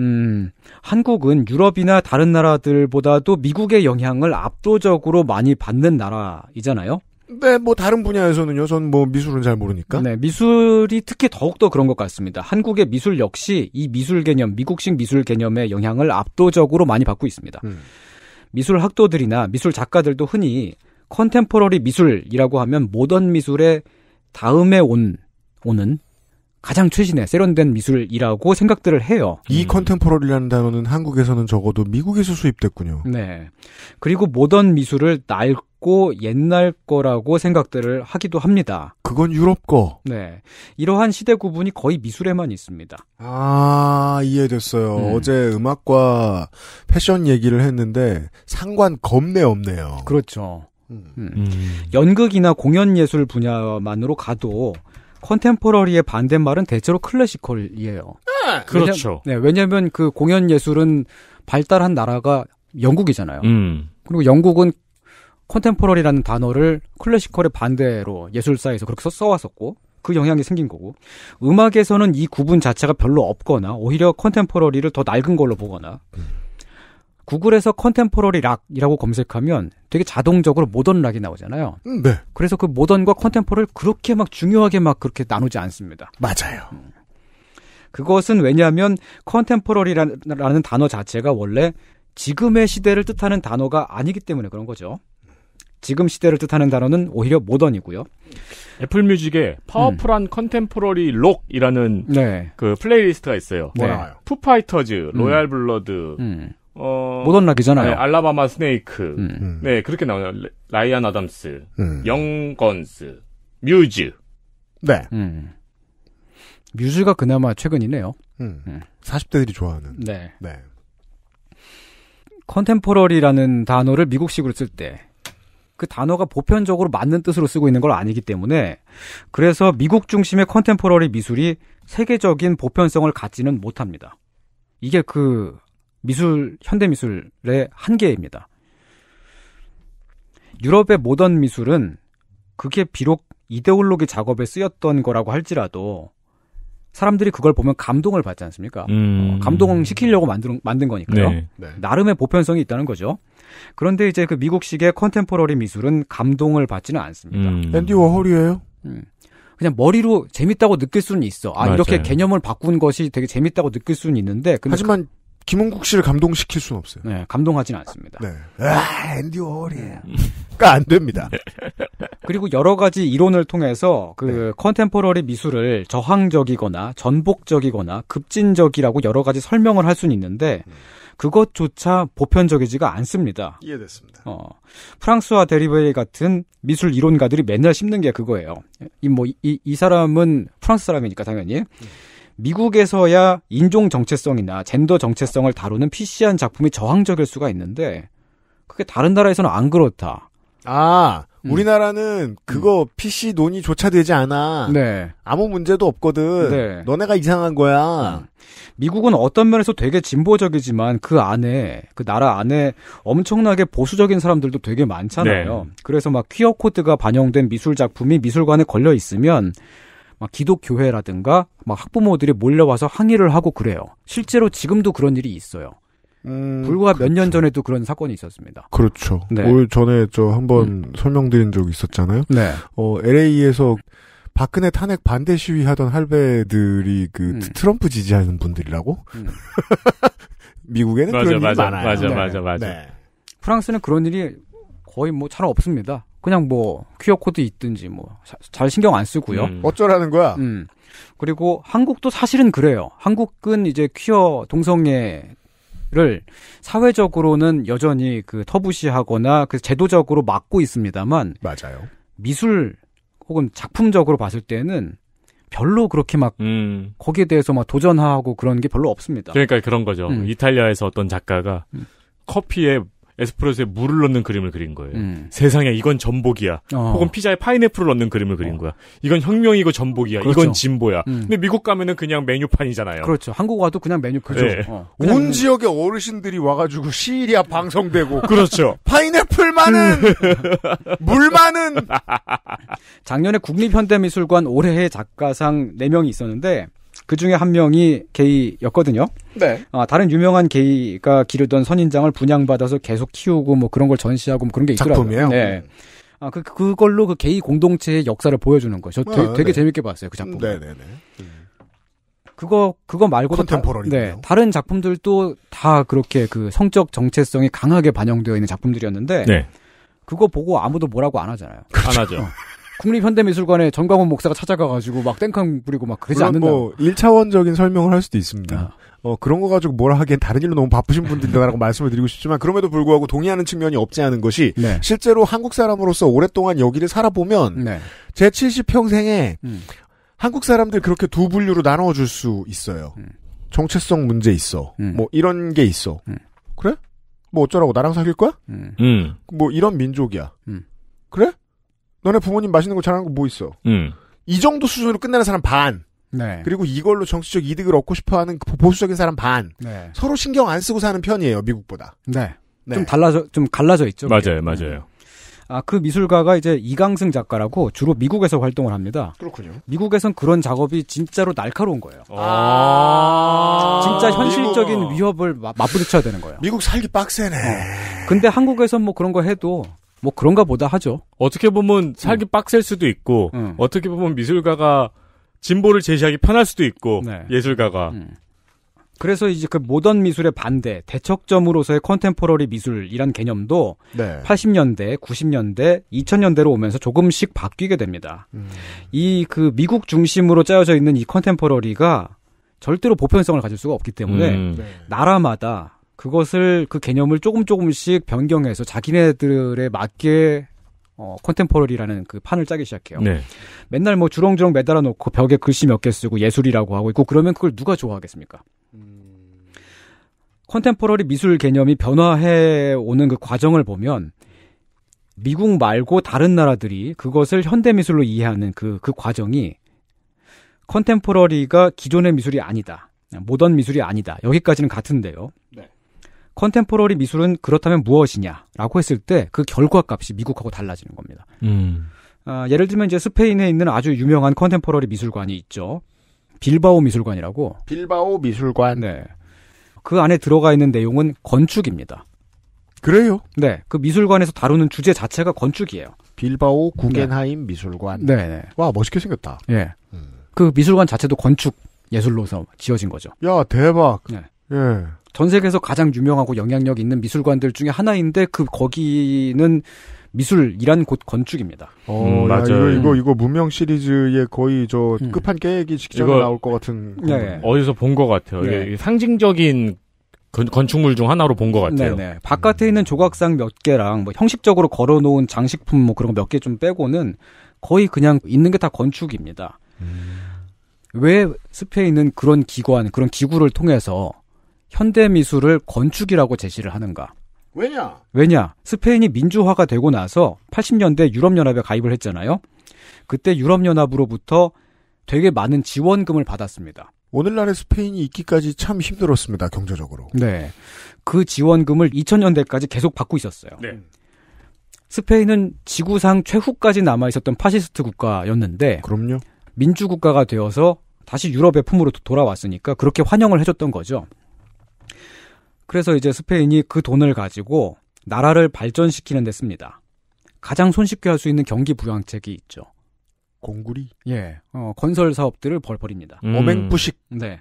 음, 한국은 유럽이나 다른 나라들보다도 미국의 영향을 압도적으로 많이 받는 나라이잖아요. 네, 뭐 다른 분야에서는요. 전 뭐 미술은 잘 모르니까. 네, 미술이 특히 더욱더 그런 것 같습니다. 한국의 미술 역시 이 미술 개념, 미국식 미술 개념의 영향을 압도적으로 많이 받고 있습니다. 음. 미술 학도들이나 미술 작가들도 흔히 컨템포러리 미술이라고 하면 모던 미술의 다음에 온 오는 가장 최신의 세련된 미술이라고 생각들을 해요. 이 컨템포러리라는 단어는 한국에서는 적어도 미국에서 수입됐군요. 네. 그리고 모던 미술을 낡고 옛날 거라고 생각들을 하기도 합니다. 그건 유럽 거. 네. 이러한 시대 구분이 거의 미술에만 있습니다. 아, 이해됐어요. 음. 어제 음악과 패션 얘기를 했는데 상관 겁내 없네요. 그렇죠. 음. 음. 연극이나 공연 예술 분야만으로 가도 컨템포러리의 반대말은 대체로 클래시컬이에요. 그렇죠. 왜냐, 네, 왜냐하면 그 공연 예술은 발달한 나라가 영국이잖아요. 음. 그리고 영국은 컨템포러리라는 단어를 클래시컬의 반대로 예술사에서 그렇게 써- 써왔었고 그 영향이 생긴 거고 음악에서는 이 구분 자체가 별로 없거나 오히려 컨템포러리를 더 낡은 걸로 보거나 구글에서 contemporary rock이라고 검색하면 되게 자동적으로 modern rock이 나오잖아요. 음, 네. 그래서 그 모던과 contempo를 그렇게 막 중요하게 막 그렇게 나누지 않습니다. 맞아요. 그것은 왜냐하면 contemporary라는 단어 자체가 원래 지금의 시대를 뜻하는 단어가 아니기 때문에 그런 거죠. 지금 시대를 뜻하는 단어는 오히려 모던이고요. 애플 뮤직에 파워풀한 contemporary rock이라는 네. 그 playlist가 있어요. 네. 푸파이터즈, 로얄 블러드, 음. 어 modern rock이잖아요. 네, 알라바마 스네이크, 음. 네 그렇게 나와요. 레- 라이안 아담스, 음. 영건스, 뮤즈. 네. 음. 뮤즈가 그나마 최근이네요. 음. 40대들이 좋아하는. 네. 네. contemporary라는 단어를 미국식으로 쓸 때 그 단어가 보편적으로 맞는 뜻으로 쓰고 있는 걸 아니기 때문에 그래서 미국 중심의 contemporary 미술이 세계적인 보편성을 갖지는 못합니다. 이게 그 미술 현대 미술의 한계입니다. 유럽의 모던 미술은 그게 비록 이데올로기 작업에 쓰였던 거라고 할지라도 사람들이 그걸 보면 감동을 받지 않습니까? 음. 어, 감동을 시키려고 만든, 만든 거니까요. 네. 네. 나름의 보편성이 있다는 거죠. 그런데 이제 그 미국식의 contemporary 미술은 감동을 받지는 않습니다. 음. 앤디 워홀이에요. 음. 그냥 머리로 재밌다고 느낄 수는 있어. 아, 이렇게 맞아요. 개념을 바꾼 것이 되게 재밌다고 느낄 수는 있는데, 근데 하지만 김은국 씨를 감동시킬 수는 없어요. 네, 감동하지는 않습니다. 네. 아, 앤디 워홀이에요. 그러니까 안 됩니다. (laughs) 그리고 여러 가지 이론을 통해서 그 네. 컨템포러리 미술을 저항적이거나 전복적이거나 급진적이라고 여러 가지 설명을 할 수는 있는데 그것조차 보편적이지가 않습니다. 이해됐습니다. 어, 프랑스와 데리베이 같은 미술 이론가들이 맨날 씹는 게 그거예요. 이 뭐이이 사람은 프랑스 사람이니까 당연히 미국에서야 인종 정체성이나 젠더 정체성을 다루는 PC한 작품이 저항적일 수가 있는데 그게 다른 나라에서는 안 그렇다. 아, 음. 우리나라는 그거 PC 논의조차 되지 않아. 네. 아무 문제도 없거든. 네. 너네가 이상한 거야. 미국은 어떤 면에서 되게 진보적이지만 그 안에 그 나라 안에 엄청나게 보수적인 사람들도 되게 많잖아요. 네. 그래서 막 퀴어 코드가 반영된 미술 작품이 미술관에 걸려 있으면 막 기독교회라든가 막 학부모들이 몰려와서 항의를 하고 그래요. 실제로 지금도 그런 일이 있어요. 음, 불과 몇년 전에도 그런 사건이 있었습니다. 그렇죠. 네. 음. 올 전에 저 한번 설명드린 적 있었잖아요. 네. 어, LA에서 박근혜 탄핵 반대 시위하던 할배들이 그 음. 트럼프 지지하는 분들이라고? 음. (laughs) 미국에는 맞아, 그런 일이 맞아, 많아요. 맞아, 네. 맞아, 맞아. 네. 프랑스는 그런 일이 거의 뭐 잘 없습니다. 그냥 뭐 퀴어 코드 있든지 뭐 잘 신경 안 쓰고요. 음. 어쩌라는 거야? 음. 그리고 한국도 사실은 그래요. 한국은 이제 퀴어 동성애를 사회적으로는 여전히 그 터부시하거나 그 제도적으로 막고 있습니다만 맞아요. 미술 혹은 작품적으로 봤을 때는 별로 그렇게 막 음. 거기에 대해서 막 도전하고 그런 게 별로 없습니다. 그러니까 그런 거죠. 음. 이탈리아에서 어떤 작가가 음. 커피에 에스프레소에 물을 넣는 그림을 그린 거예요. 음. 세상에 이건 전복이야. 어. 혹은 피자에 파인애플을 넣는 그림을 그린 어. 거야. 이건 혁명이고 전복이야. 그렇죠. 이건 진보야. 음. 근데 미국 가면은 그냥 메뉴판이잖아요. 그렇죠. 한국 와도 그냥 메뉴 그죠. 네. 어. 그냥 온 지역의 어르신들이 와가지고 (laughs) 시리아 방송되고 (laughs) 그렇죠. 파인애플 많은 물 많은 작년에 국립현대미술관 올해의 작가상 4 명이 있었는데 그 중에 한 명이 게이였거든요. 네. 아, 다른 유명한 게이가 기르던 선인장을 분양받아서 계속 키우고 뭐 그런 걸 전시하고 뭐 그런 게 있더라고요. 작품이에요? 네. 아, 그, 그걸로 그 게이 공동체의 역사를 보여주는 거죠. 저 되, 아, 되게 네. 재밌게 봤어요, 그 작품. 네네네. 그거, 그거 말고도. 다. 네. 다른 작품들도 다 그렇게 그 성적 정체성이 강하게 반영되어 있는 작품들이었는데. 네. 그거 보고 아무도 뭐라고 안 하잖아요. 안 하죠. (laughs) 국립현대미술관에 정광훈 목사가 찾아가가지고 막 땡깡 부리고 막 그러지 물론 않는다. 뭐 1차원적인 설명을 할 수도 있습니다. 어, 그런 거 가지고 뭐라 하기엔 다른 일로 너무 바쁘신 분들이라고 (laughs) 말씀을 드리고 싶지만 그럼에도 불구하고 동의하는 측면이 없지 않은 것이 네. 실제로 한국 사람으로서 오랫동안 여기를 살아보면 네. 제 70평생에 음. 한국 사람들 그렇게 두 분류로 나눠 줄 수 있어요. 음. 정체성 문제 있어. 뭐 이런 게 있어. 음. 그래? 뭐 어쩌라고 나랑 사귈 거야? 음. 음. 뭐 이런 민족이야. 음. 그래? 너네 부모님 맛있는 거 잘하는 거 뭐 있어? 음. 이 정도 수준으로 끝나는 사람 반. 네. 그리고 이걸로 정치적 이득을 얻고 싶어하는 그 보수적인 사람 반. 네. 서로 신경 안 쓰고 사는 편이에요 미국보다. 네. 네. 좀 달라져, 좀 갈라져 있죠. 맞아요, 맞아요. 아, 그 미술가가 이제 이강승 작가라고 주로 미국에서 활동을 합니다. 그렇군요. 미국에선 그런 작업이 진짜로 날카로운 거예요. 아. 진짜 현실적인 미국. 위협을 마- 맞부딪혀야 되는 거예요. 미국 살기 빡세네. 근데 한국에선 뭐 그런 거 해도 뭐 그런가 보다 하죠. 어떻게 보면 살기 빡셀 수도 있고, 음. 어떻게 보면 미술가가 진보를 제시하기 편할 수도 있고, 네. 예술가가. 음. 그래서 이제 그 모던 미술의 반대, 대척점으로서의 컨템포러리 미술이란 개념도 네. 80년대, 90년대, 2000년대로 오면서 조금씩 바뀌게 됩니다. 음. 이그 미국 중심으로 짜여져 있는 이 컨템포러리가 절대로 보편성을 가질 수가 없기 때문에 음. 네. 나라마다 그것을 그 개념을 조금 조금씩 변경해서 자기네들에 맞게 어, 컨템포러리라는 그 판을 짜기 시작해요. 네. 맨날 뭐 주렁주렁 매달아 놓고 벽에 글씨 몇 개 쓰고 예술이라고 하고 있고 그러면 그걸 누가 좋아하겠습니까? 컨템포러리 미술 개념이 변화해 오는 그 과정을 보면 미국 말고 다른 나라들이 그것을 현대 미술로 이해하는 그, 그 과정이 컨템포러리가 기존의 미술이 아니다. 모던 미술이 아니다. 여기까지는 같은데요. 컨템포러리 미술은 그렇다면 무엇이냐라고 했을 때 그 결과 값이 미국하고 달라지는 겁니다. 음. 아, 예를 들면 이제 스페인에 있는 아주 유명한 컨템포러리 미술관이 있죠. 빌바오 미술관이라고. 빌바오 미술관. 네. 그 안에 들어가 있는 내용은 건축입니다. 그래요? 네. 그 미술관에서 다루는 주제 자체가 건축이에요. 빌바오 구겐하임 미술관. 네, 네. 와 멋있게 생겼다. 예. 그 미술관 자체도 건축 예술로서 지어진 거죠. 야 대박. 네. 예. 전 세계에서 가장 유명하고 영향력 있는 미술관들 중에 하나인데 그 거기는 미술이란 곧 건축입니다. 어, 음, 야, 맞아요. 이거, 이거, 이거 무명 시리즈의 거의 저 음. 끝판 깨기 직전에 나올 것 같은. 네. 어디서 본 것 같아요. 네. 이게 상징적인 건, 건축물 중 하나로 본 것 같아요. 네네. 바깥에 있는 조각상 몇 개랑 뭐 형식적으로 걸어놓은 장식품 뭐 그런 거 몇 개 좀 빼고는 거의 그냥 있는 게 다 건축입니다. 왜 스페인은 그런 기관, 그런 기구를 통해서 현대 미술을 건축이라고 제시를 하는가? 왜냐? 왜냐? 스페인이 민주화가 되고 나서 80년대 유럽연합에 가입을 했잖아요. 그때 유럽연합으로부터 되게 많은 지원금을 받았습니다. 오늘날의 스페인이 있기까지 참 힘들었습니다, 경제적으로. 네. 그 지원금을 2000년대까지 계속 받고 있었어요. 네. 스페인은 지구상 최후까지 남아 있었던 파시스트 국가였는데 그럼요. 민주 국가가 되어서 다시 유럽의 품으로 도- 돌아왔으니까 그렇게 환영을 해줬던 거죠. 그래서 이제 스페인이 그 돈을 가지고 나라를 발전시키는 데 씁니다. 가장 손쉽게 할 수 있는 경기 부양책이 있죠. 공구리. 예, 어, 건설 사업들을 벌 벌입니다. 음. 어맹부식. 네.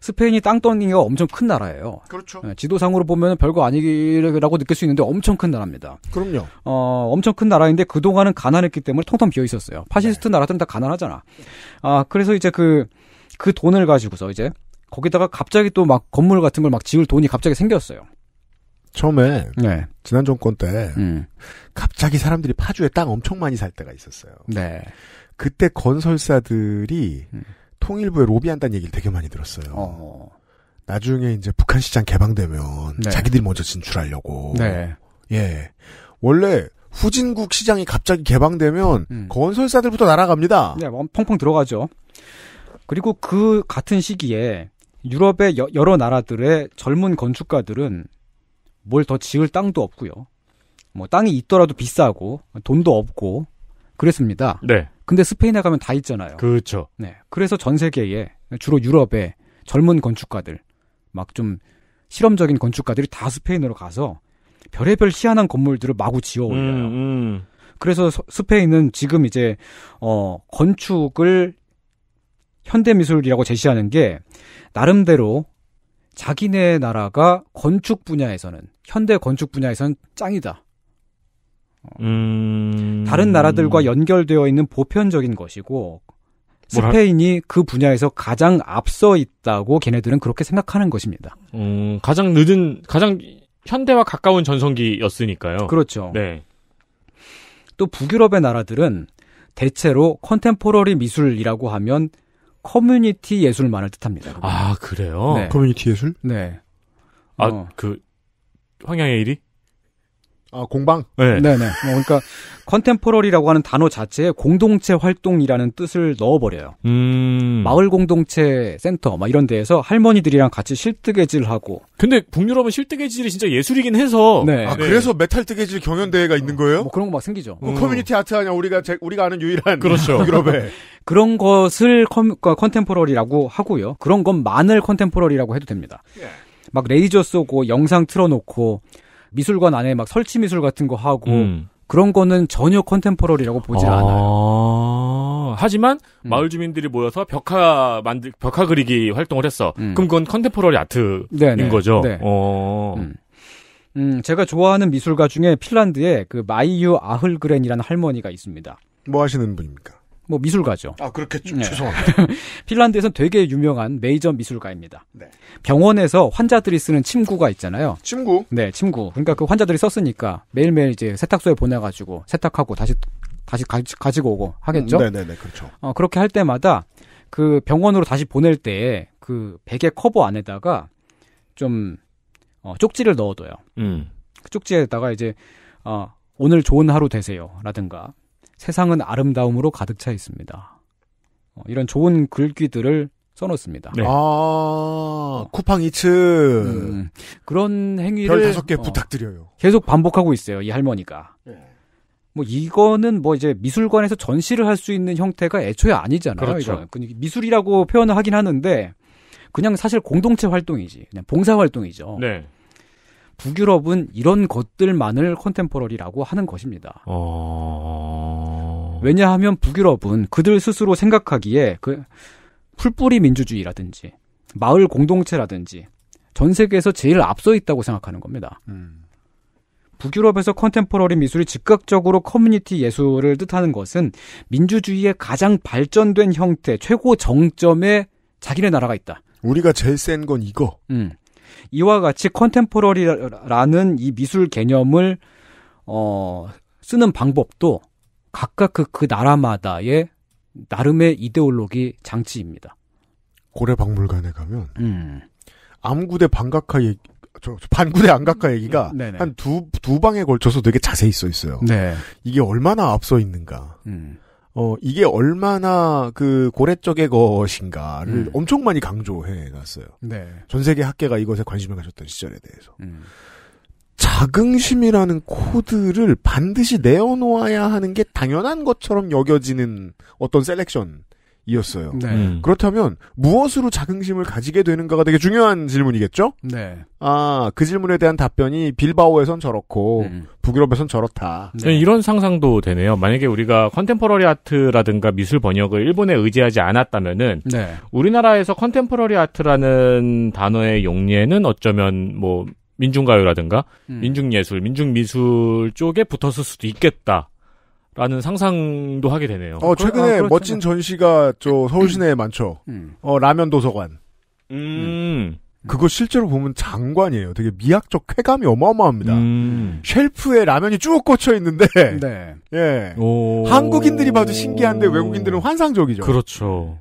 스페인이 땅덩이가 엄청 큰 나라예요. 그렇죠. 예, 지도상으로 보면 별거 아니라고 느낄 수 있는데 엄청 큰 나라입니다. 그럼요. 어, 엄청 큰 나라인데 그동안은 가난했기 때문에 텅텅 비어 있었어요. 파시스트 나라들은 다 가난하잖아. 아, 그래서 이제 그, 그 돈을 가지고서 이제 거기다가 갑자기 또 막 건물 같은 걸 막 지을 돈이 갑자기 생겼어요. 처음에 네. 지난 정권 때 음. 갑자기 사람들이 파주에 땅 엄청 많이 살 때가 있었어요. 네. 그때 건설사들이 음. 통일부에 로비한다는 얘기를 되게 많이 들었어요. 어. 나중에 이제 북한 시장 개방되면 네. 자기들이 먼저 진출하려고. 네. 예. 원래 후진국 시장이 갑자기 개방되면 음. 건설사들부터 날아갑니다. 네, 뭐 펑펑 들어가죠. 그리고 그 같은 시기에 유럽의 여, 여러 나라들의 젊은 건축가들은 뭘 더 지을 땅도 없고요. 뭐 땅이 있더라도 비싸고 돈도 없고 그랬습니다. 네. 근데 스페인에 가면 다 있잖아요. 그렇죠. 네. 그래서 전 세계에 주로 유럽의 젊은 건축가들 막 좀 실험적인 건축가들이 다 스페인으로 가서 별의별 희한한 건물들을 마구 지어 올려요. 음, 음. 그래서 서- 스페인은 지금 이제 어 건축을 현대 미술이라고 제시하는 게 나름대로 자기네 나라가 건축 분야에서는 현대 건축 분야에서는 짱이다. 음. 다른 나라들과 연결되어 있는 보편적인 것이고 스페인이 그 분야에서 가장 앞서 있다고 걔네들은 그렇게 생각하는 것입니다. 음, 가장 늦은, 가장 현대와 가까운 전성기였으니까요. 그렇죠. 네. 또 북유럽의 나라들은 대체로 contemporary 미술이라고 하면 커뮤니티 예술만을 뜻합니다. 아, 그래요? 네. 커뮤니티 예술? 네. 아, 어. 그, 황양의 일이? 아, 공방? 네. 네네. 뭐 그러니까 contemporary라고 하는 단어 자체에 공동체 활동이라는 뜻을 넣어버려요. 음. 마을 공동체 센터 막 이런 데에서 할머니들이랑 같이 실뜨개질하고 근데 북유럽은 실뜨개질이 진짜 예술이긴 해서. 네. 아, 그래서 메탈 뜨개질 경연대회가 있는 거예요? 뭐 그런 거 막 생기죠. 그 community art 아니야 우리가 제- 우리가 아는 유일한 그렇죠. (laughs) 유럽에 (laughs) 그런 것을 con, contemporary라고 하고요. 그런 것만을 contemporary라고 해도 됩니다. 막 레이저 쏘고 영상 틀어놓고 미술관 안에 막 설치 미술 같은 거 하고 음. 그런 거는 전혀 contemporary라고 보질 아, 않아요. 하지만 음. 마을 주민들이 모여서 벽화 만들 벽화 그리기 활동을 했어. 음. 그럼 그건 컨템포러리 아트인 네네. 거죠. 네. 어. 음. 음, 제가 좋아하는 미술가 중에 핀란드에 그 마이유 아흘그렌이라는 할머니가 있습니다. 뭐 하시는 분입니까? 뭐 미술가죠. 아 그렇겠죠. 네. 죄송합니다. (laughs) 핀란드에서는 되게 유명한 메이저 미술가입니다. 네. 병원에서 환자들이 쓰는 침구가 있잖아요. 친구. 네, 침구. 그러니까 그 환자들이 썼으니까 매일매일 이제 세탁소에 보내가지고 세탁하고 다시 다시 가, 지고 오고 하겠죠. 네네네 그렇죠. 어, 그렇게 할 때마다 그 병원으로 다시 보낼 때 그 베개 커버 안에다가 좀 어, 쪽지를 넣어둬요. 음. 그 쪽지에다가 이제 어, 오늘 좋은 하루 되세요라든가 세상은 아름다움으로 가득 차 있습니다. 어, 이런 좋은 글귀들을 써놓습니다. 네. 아 쿠팡 이츠 음, 그런 행위를 별 다섯 개 어, 부탁드려요. 계속 반복하고 있어요. 이 할머니가. 뭐 이거는 뭐 이제 미술관에서 전시를 할 수 있는 형태가 애초에 아니잖아요. 그렇죠. 그 미술이라고 표현을 하긴 하는데 그냥 사실 공동체 활동이지. 그냥 봉사 활동이죠. 네. 북유럽은 이런 것들만을 컨템포러리라고 하는 것입니다. 어. 왜냐하면 북유럽은 그들 스스로 생각하기에 그 풀뿌리 민주주의라든지 마을 공동체라든지 전 세계에서 제일 앞서 있다고 생각하는 겁니다. 음. 북유럽에서 contemporary 미술이 즉각적으로 커뮤니티 예술을 뜻하는 것은 민주주의의 가장 발전된 형태, 최고 정점에 자기네 나라가 있다. 우리가 제일 센 건 이거. 음. 이와 같이 contemporary라는 이 미술 개념을 어, 쓰는 방법도 각각 그, 그 나라마다의 나름의 이데올로기 장치입니다. 고래 박물관에 가면 음. 암구대 반각화 얘기, 저, 저 반구대 암각화 얘기가 네네. 한두두 방에 걸쳐서 되게 자세히 써 있어요. 네. 이게 얼마나 앞서 있는가. 음. 어, 이게 얼마나 그 고래 쪽의 것인가를 음. 엄청 많이 강조해 놨어요. 네. 전 세계 학계가 이것에 관심을 가졌던 시절에 대해서. 음. 자긍심이라는 코드를 반드시 내어놓아야 하는 게 당연한 것처럼 여겨지는 어떤 selection이 었어요. 네. 음. 그렇다면 무엇으로 자긍심을 가지게 되는가가 되게 중요한 질문이겠죠? 네. 아, 그 질문에 대한 답변이 빌바오에선 저렇고 음. 북유럽에선 저렇다. 네. 이런 상상도 되네요. 만약에 우리가 컨템포러리 아트라든가 미술 번역을 일본에 의지하지 않았다면은 네. 우리나라에서 컨템포러리 아트라는 단어의 용례는 어쩌면 뭐 민중가요라든가 음. 민중예술, 민중미술 쪽에 붙었을 수도 있겠다. 라는 상상도 하게 되네요. 어, 그- 최근에 아. 멋진 전시가 저 서울 시내에 많죠. 음. 어, 라면 도서관. 음. 그거 실제로 보면 장관이에요. 되게 미학적 쾌감이 어마어마합니다. 음. 쉘프에 라면이 쭉 꽂혀 있는데, (laughs) 네. 예. 오. 한국인들이 봐도 신기한데 외국인들은 환상적이죠. 그렇죠.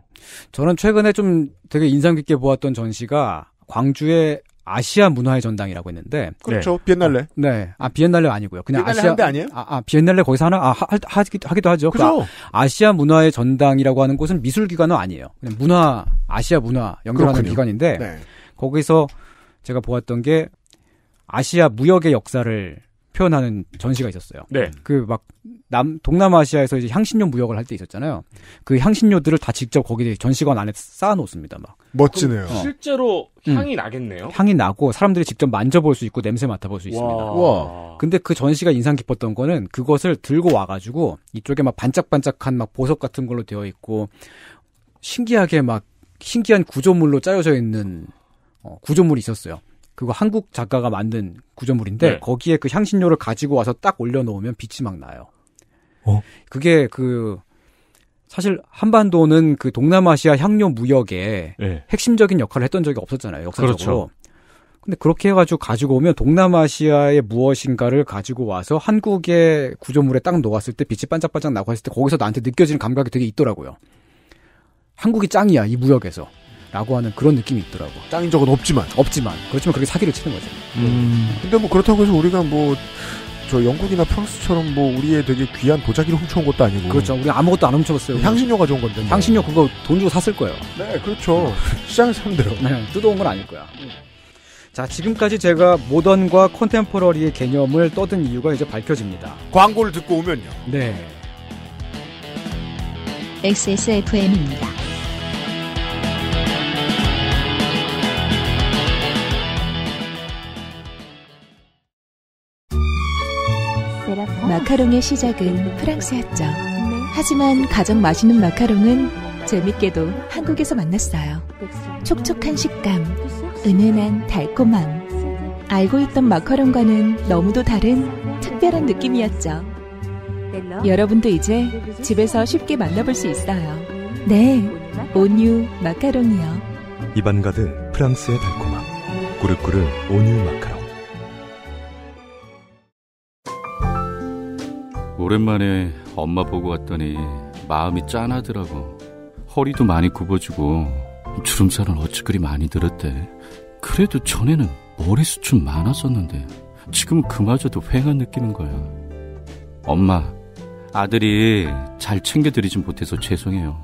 저는 최근에 좀 되게 인상 깊게 보았던 전시가 광주의 아시아 문화의 전당이라고 했는데 그렇죠. 비엔날레. 네. 아, 비엔날레 아니고요. 그냥 비엔날레 아시아 한데 아니에요? 아, 아, 비엔날레 거기서 하나 아, 하, 하, 하기도, 하기도 하죠. 그 그죠? 아시아 문화의 전당이라고 하는 곳은 미술 기관은 아니에요. 그냥 문화 아시아 문화 연결하는 그렇군요. 기관인데 네. 거기서 제가 보았던 게 아시아 무역의 역사를 표현하는 전시가 있었어요. 네. 그 막 남 동남아시아에서 이제 향신료 무역을 할 때 있었잖아요. 그 향신료들을 다 직접 거기 전시관 안에 쌓아 놓습니다. 막 멋지네요. 어. 실제로 음. 향이 나겠네요. 향이 나고 사람들이 직접 만져볼 수 있고 냄새 맡아볼 수 있습니다. 와. 근데 그 전시가 인상 깊었던 거는 그것을 들고 와가지고 이쪽에 막 반짝반짝한 막 보석 같은 걸로 되어 있고 신기하게 막 신기한 구조물로 짜여져 있는 어, 구조물이 있었어요. 그거 한국 작가가 만든 구조물인데 네. 거기에 그 향신료를 가지고 와서 딱 올려놓으면 빛이 막 나요. 어? 그게 그 사실 한반도는 그 동남아시아 향료 무역에 네. 핵심적인 역할을 했던 적이 없었잖아요. 역사적으로. 그렇죠. 근데 그렇게 해가지고 가지고 오면 동남아시아의 무엇인가를 가지고 와서 한국의 구조물에 딱 놓았을 때 빛이 반짝반짝 나고 했을 때 거기서 나한테 느껴지는 감각이 되게 있더라고요. 한국이 짱이야 이 무역에서 라고 하는 그런 느낌이 있더라고. 짱인 적은 없지만. 없지만 그렇지만 그렇게 사기를 치는 거죠. 음. 근데 뭐 그렇다고 해서 우리가 뭐 저 영국이나 프랑스처럼 뭐 우리의 되게 귀한 도자기를 훔쳐온 것도 아니고. 그렇죠. 우리 아무것도 안 훔쳐봤어요. 향신료 가져온 건데. 뭐. 향신료 그거 돈 주고 샀을 거예요. 네, 그렇죠. 시장에서 사면 돼요. 네, 뜯어온 건 아닐 거야. 자, 지금까지 제가 모던과 컨템포러리의 개념을 떠든 이유가 이제 밝혀집니다. 광고를 듣고 오면요. 네. XSFM입니다. 마카롱의 시작은 프랑스였죠. 하지만 가장 맛있는 마카롱은 재밌게도 한국에서 만났어요. 촉촉한 식감, 은은한 달콤함. 알고 있던 마카롱과는 너무도 다른 특별한 느낌이었죠. 여러분도 이제 집에서 쉽게 만나볼 수 있어요. 네, 온유 마카롱이요. 입안 가득 프랑스의 달콤함. 꾸르꾸르 온유 마카롱. 오랜만에 엄마 보고 왔더니 마음이 짠하더라고. 허리도 많이 굽어지고 주름살은 어찌 그리 많이 들었대. 그래도 전에는 머리숱은 많았었는데 지금 그마저도 휑한 느낌인 거야. 엄마, 아들이 잘 챙겨드리진 못해서 죄송해요.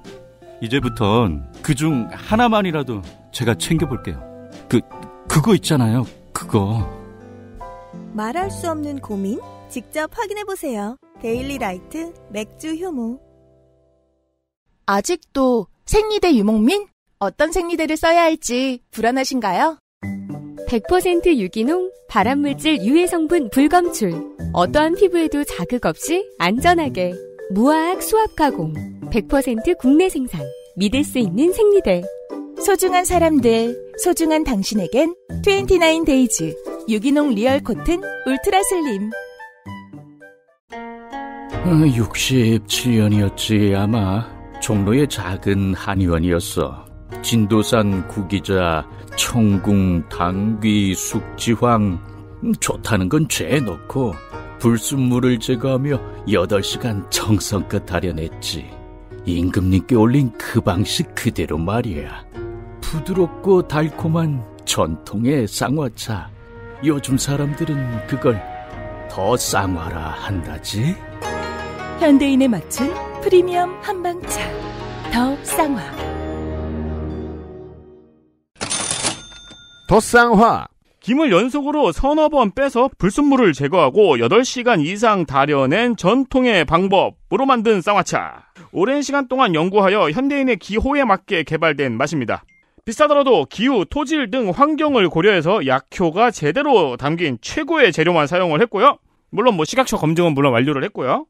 이제부턴 그중 하나만이라도 제가 챙겨볼게요. 그, 그거 있잖아요. 그거. 말할 수 없는 고민? 직접 확인해보세요. Daily Light 맥주 효모. 아직도 생리대 유목민? 어떤 생리대를 써야 할지 불안하신가요? 100% 유기농, 발암물질 유해 성분 불검출. 어떠한 피부에도 자극 없이 안전하게. 무화학 수압 가공. 100% 국내 생산. 믿을 수 있는 생리대. 소중한 사람들, 소중한 당신에겐 29 Days 유기농 real cotton ultra slim. 67년이었지. 아마 종로의 작은 한의원이었어. 진도산 구기자 청궁 당귀 숙지황. 음, 좋다는 건 죄에 넣고 불순물을 제거하며 8시간 정성껏 다려냈지. 임금님께 올린 그 방식 그대로 말이야. 부드럽고 달콤한 전통의 쌍화차. 요즘 사람들은 그걸 더 쌍화라 한다지 현대인에 맞춘 프리미엄 한방차. 더 쌍화. 더 쌍화. 김을 연속으로 서너 번 빼서 불순물을 제거하고 8시간 이상 달여낸 전통의 방법으로 만든 쌍화차. 오랜 시간 동안 연구하여 현대인의 기호에 맞게 개발된 맛입니다. 비싸더라도 기후, 토질 등 환경을 고려해서 약효가 제대로 담긴 최고의 재료만 사용을 했고요. 물론 뭐 시각처 검증은 물론 완료를 했고요.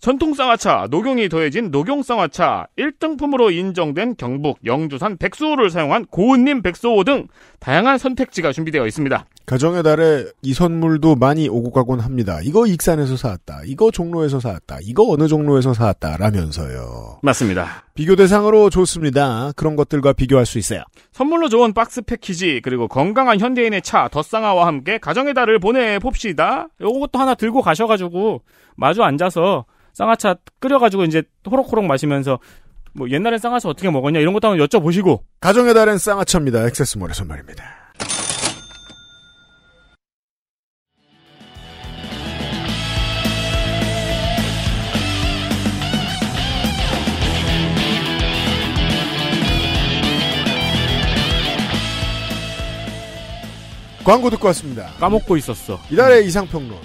전통 쌍화차, 녹용이 더해진 녹용 쌍화차, 1등품으로 인정된 경북, 영주산 백수호를 사용한 고은님 백수호 등 다양한 선택지가 준비되어 있습니다. 가정의 달에 이 선물도 많이 오고 가곤 합니다. 이거 익산에서 사왔다. 이거 종로에서 사왔다. 이거 어느 종로에서 사왔다. 라면서요. 맞습니다. 비교 대상으로 좋습니다. 그런 것들과 비교할 수 있어요. 선물로 좋은 박스 패키지, 그리고 건강한 현대인의 차, 덧쌍화와 함께 가정의 달을 보내봅시다. 요것도 하나 들고 가셔가지고 마주 앉아서 쌍화차 끓여가지고 이제 호록호록 마시면서 뭐 옛날엔 쌍화차 어떻게 먹었냐 이런 것도 한번 여쭤보시고 가정의 달엔 쌍화차입니다. 액세스몰의 선물입니다. 광고 듣고 왔습니다. 까먹고 있었어. 이달의 이상평론.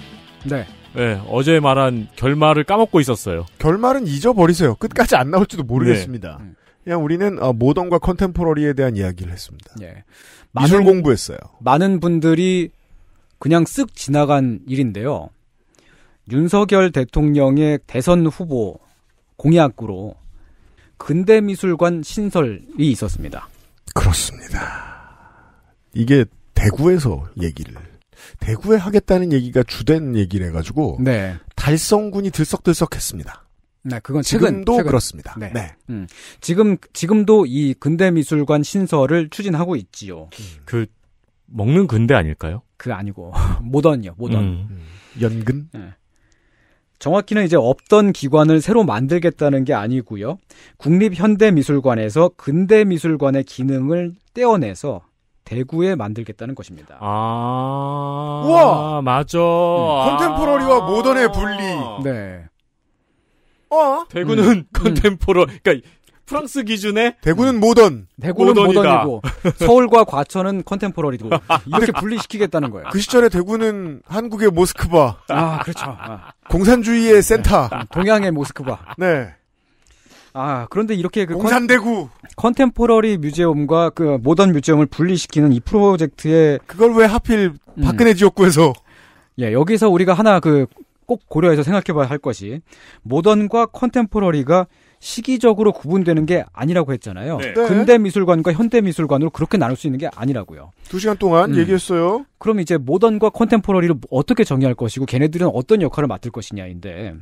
네. 네, 어제 말한 결말을 까먹고 있었어요. 결말은 잊어버리세요. 끝까지 안 나올지도 모르겠습니다. 네. 그냥 우리는 어, 모던과 컨템포러리에 대한 이야기를 했습니다. 예. 미술 공부했어요. 많은 분들이 그냥 쓱 지나간 일인데요. 윤석열 대통령의 대선 후보 공약으로 근대 미술관 신설이 있었습니다. 그렇습니다. 이게 대구에서 얘기를 대구에 하겠다는 얘기가 주된 얘기를 해가지고 네. 달성군이 들썩들썩했습니다. 네, 그건 최근, 지금도 최근. 그렇습니다. 네. 네. 음. 지금 지금도 이 근대 미술관 신설을 추진하고 있지요. 그 먹는 근대 아닐까요? 그 아니고 (laughs) 모던이요, 모던. 음. 연근? 네. 정확히는 이제 없던 기관을 새로 만들겠다는 게 아니고요. 국립현대미술관에서 근대미술관의 기능을 떼어내서 대구에 만들겠다는 것입니다. 아, 우와! 맞아. contemporary와 modern의 분리. 네. 어? 대구는 (laughs) contempora, 그러니까 프랑스 기준의 대구는 모던. 대구는 modern이다. modern이고 (laughs) 서울과 과천은 contemporary고 이렇게 분리시키겠다는 거예요. 그 시절에 대구는 한국의 모스크바, 아, 그렇죠. 아, 공산주의의 센터. 동양의 모스크바. 네. 아, 그런데 이렇게 그 컨, 공산대구. contemporary museum과 그 modern museum을 분리시키는 이 프로젝트의 그걸 왜 하필 음. 박근혜 지역구에서 예, 여기서 우리가 하나 그 꼭 고려해서 생각해 봐야 할 것이 modern과 contemporary가 시기적으로 구분되는 게 아니라고 했잖아요. 네. 근대 미술관과 현대 미술관으로 그렇게 나눌 수 있는 게 아니라고요. 두 시간 동안 음. 얘기했어요. 그럼 이제 modern과 contemporary를 어떻게 정의할 것이고 걔네들은 어떤 역할을 맡을 것이냐인데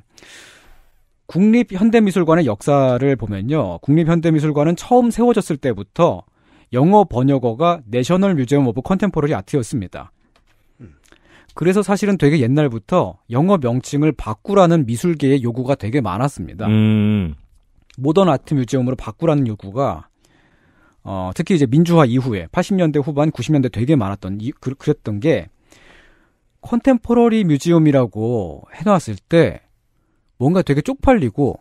국립현대미술관의 역사를 보면요. 국립현대미술관은 처음 세워졌을 때부터 영어 번역어가 National Museum of Contemporary Art였습니다. 그래서 사실은 되게 옛날부터 영어 명칭을 바꾸라는 미술계의 요구가 되게 많았습니다. 음. modern art museum으로 바꾸라는 요구가 어, 특히 이제 민주화 이후에 80년대 후반 90년대 되게 많았던 이, 그, 그랬던 게 컨템포러리 뮤지엄이라고 해놨을 때 뭔가 되게 쪽팔리고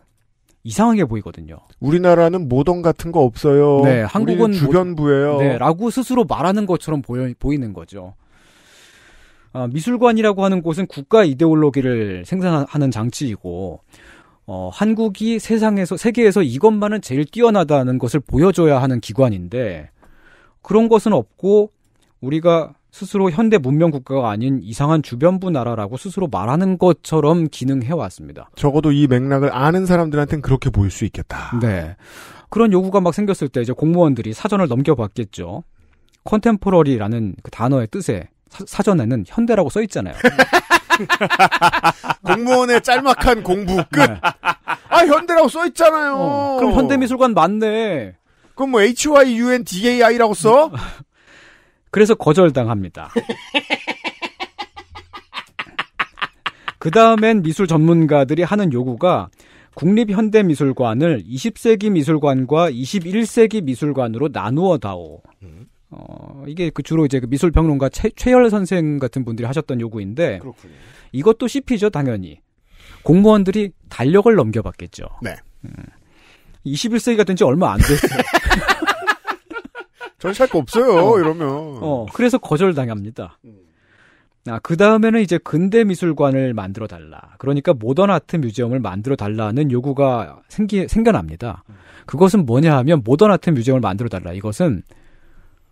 이상하게 보이거든요. 우리나라는 모던 같은 거 없어요. 네, 한국은 주변부예요. 네, 라고 스스로 말하는 것처럼 보여, 보이는 거죠. 아, 미술관이라고 하는 곳은 국가 이데올로기를 생산하는 장치이고, 어, 한국이 세상에서, 세계에서 이것만은 제일 뛰어나다는 것을 보여줘야 하는 기관인데, 그런 것은 없고, 우리가 스스로 현대 문명 국가가 아닌 이상한 주변부 나라라고 스스로 말하는 것처럼 기능해 왔습니다. 적어도 이 맥락을 아는 사람들한테는 그렇게 보일 수 있겠다. 네. 그런 요구가 막 생겼을 때 이제 공무원들이 사전을 넘겨봤겠죠. 컨템포러리라는 그 단어의 뜻에 사, 전에는 현대라고 써 있잖아요. (laughs) 공무원의 짤막한 공부 끝. 네. 아 현대라고 써 있잖아요. 어, 그럼 현대미술관 맞네. 그럼 뭐 H Y U N D A I라고 써? (laughs) 그래서 거절당합니다. (laughs) 그 다음엔 미술 전문가들이 하는 요구가 국립현대미술관을 20세기 미술관과 21세기 미술관으로 나누어 다오. 어, 이게 그 주로 이제 그 미술평론가 최, 최열 선생 같은 분들이 하셨던 요구인데 그렇군요. 이것도 씹히죠, 당연히. 공무원들이 달력을 넘겨봤겠죠. 네. 21세기가 된 지 얼마 안 됐어요. (laughs) 전시할 거 없어요. 어. 이러면. 어, 그래서 거절당합니다. 아, 그 다음에는 이제 근대 미술관을 만들어 달라. 그러니까 modern art museum을 만들어 달라는 요구가 생기, 생겨납니다. 그것은 뭐냐 하면 modern art museum을 만들어 달라. 이것은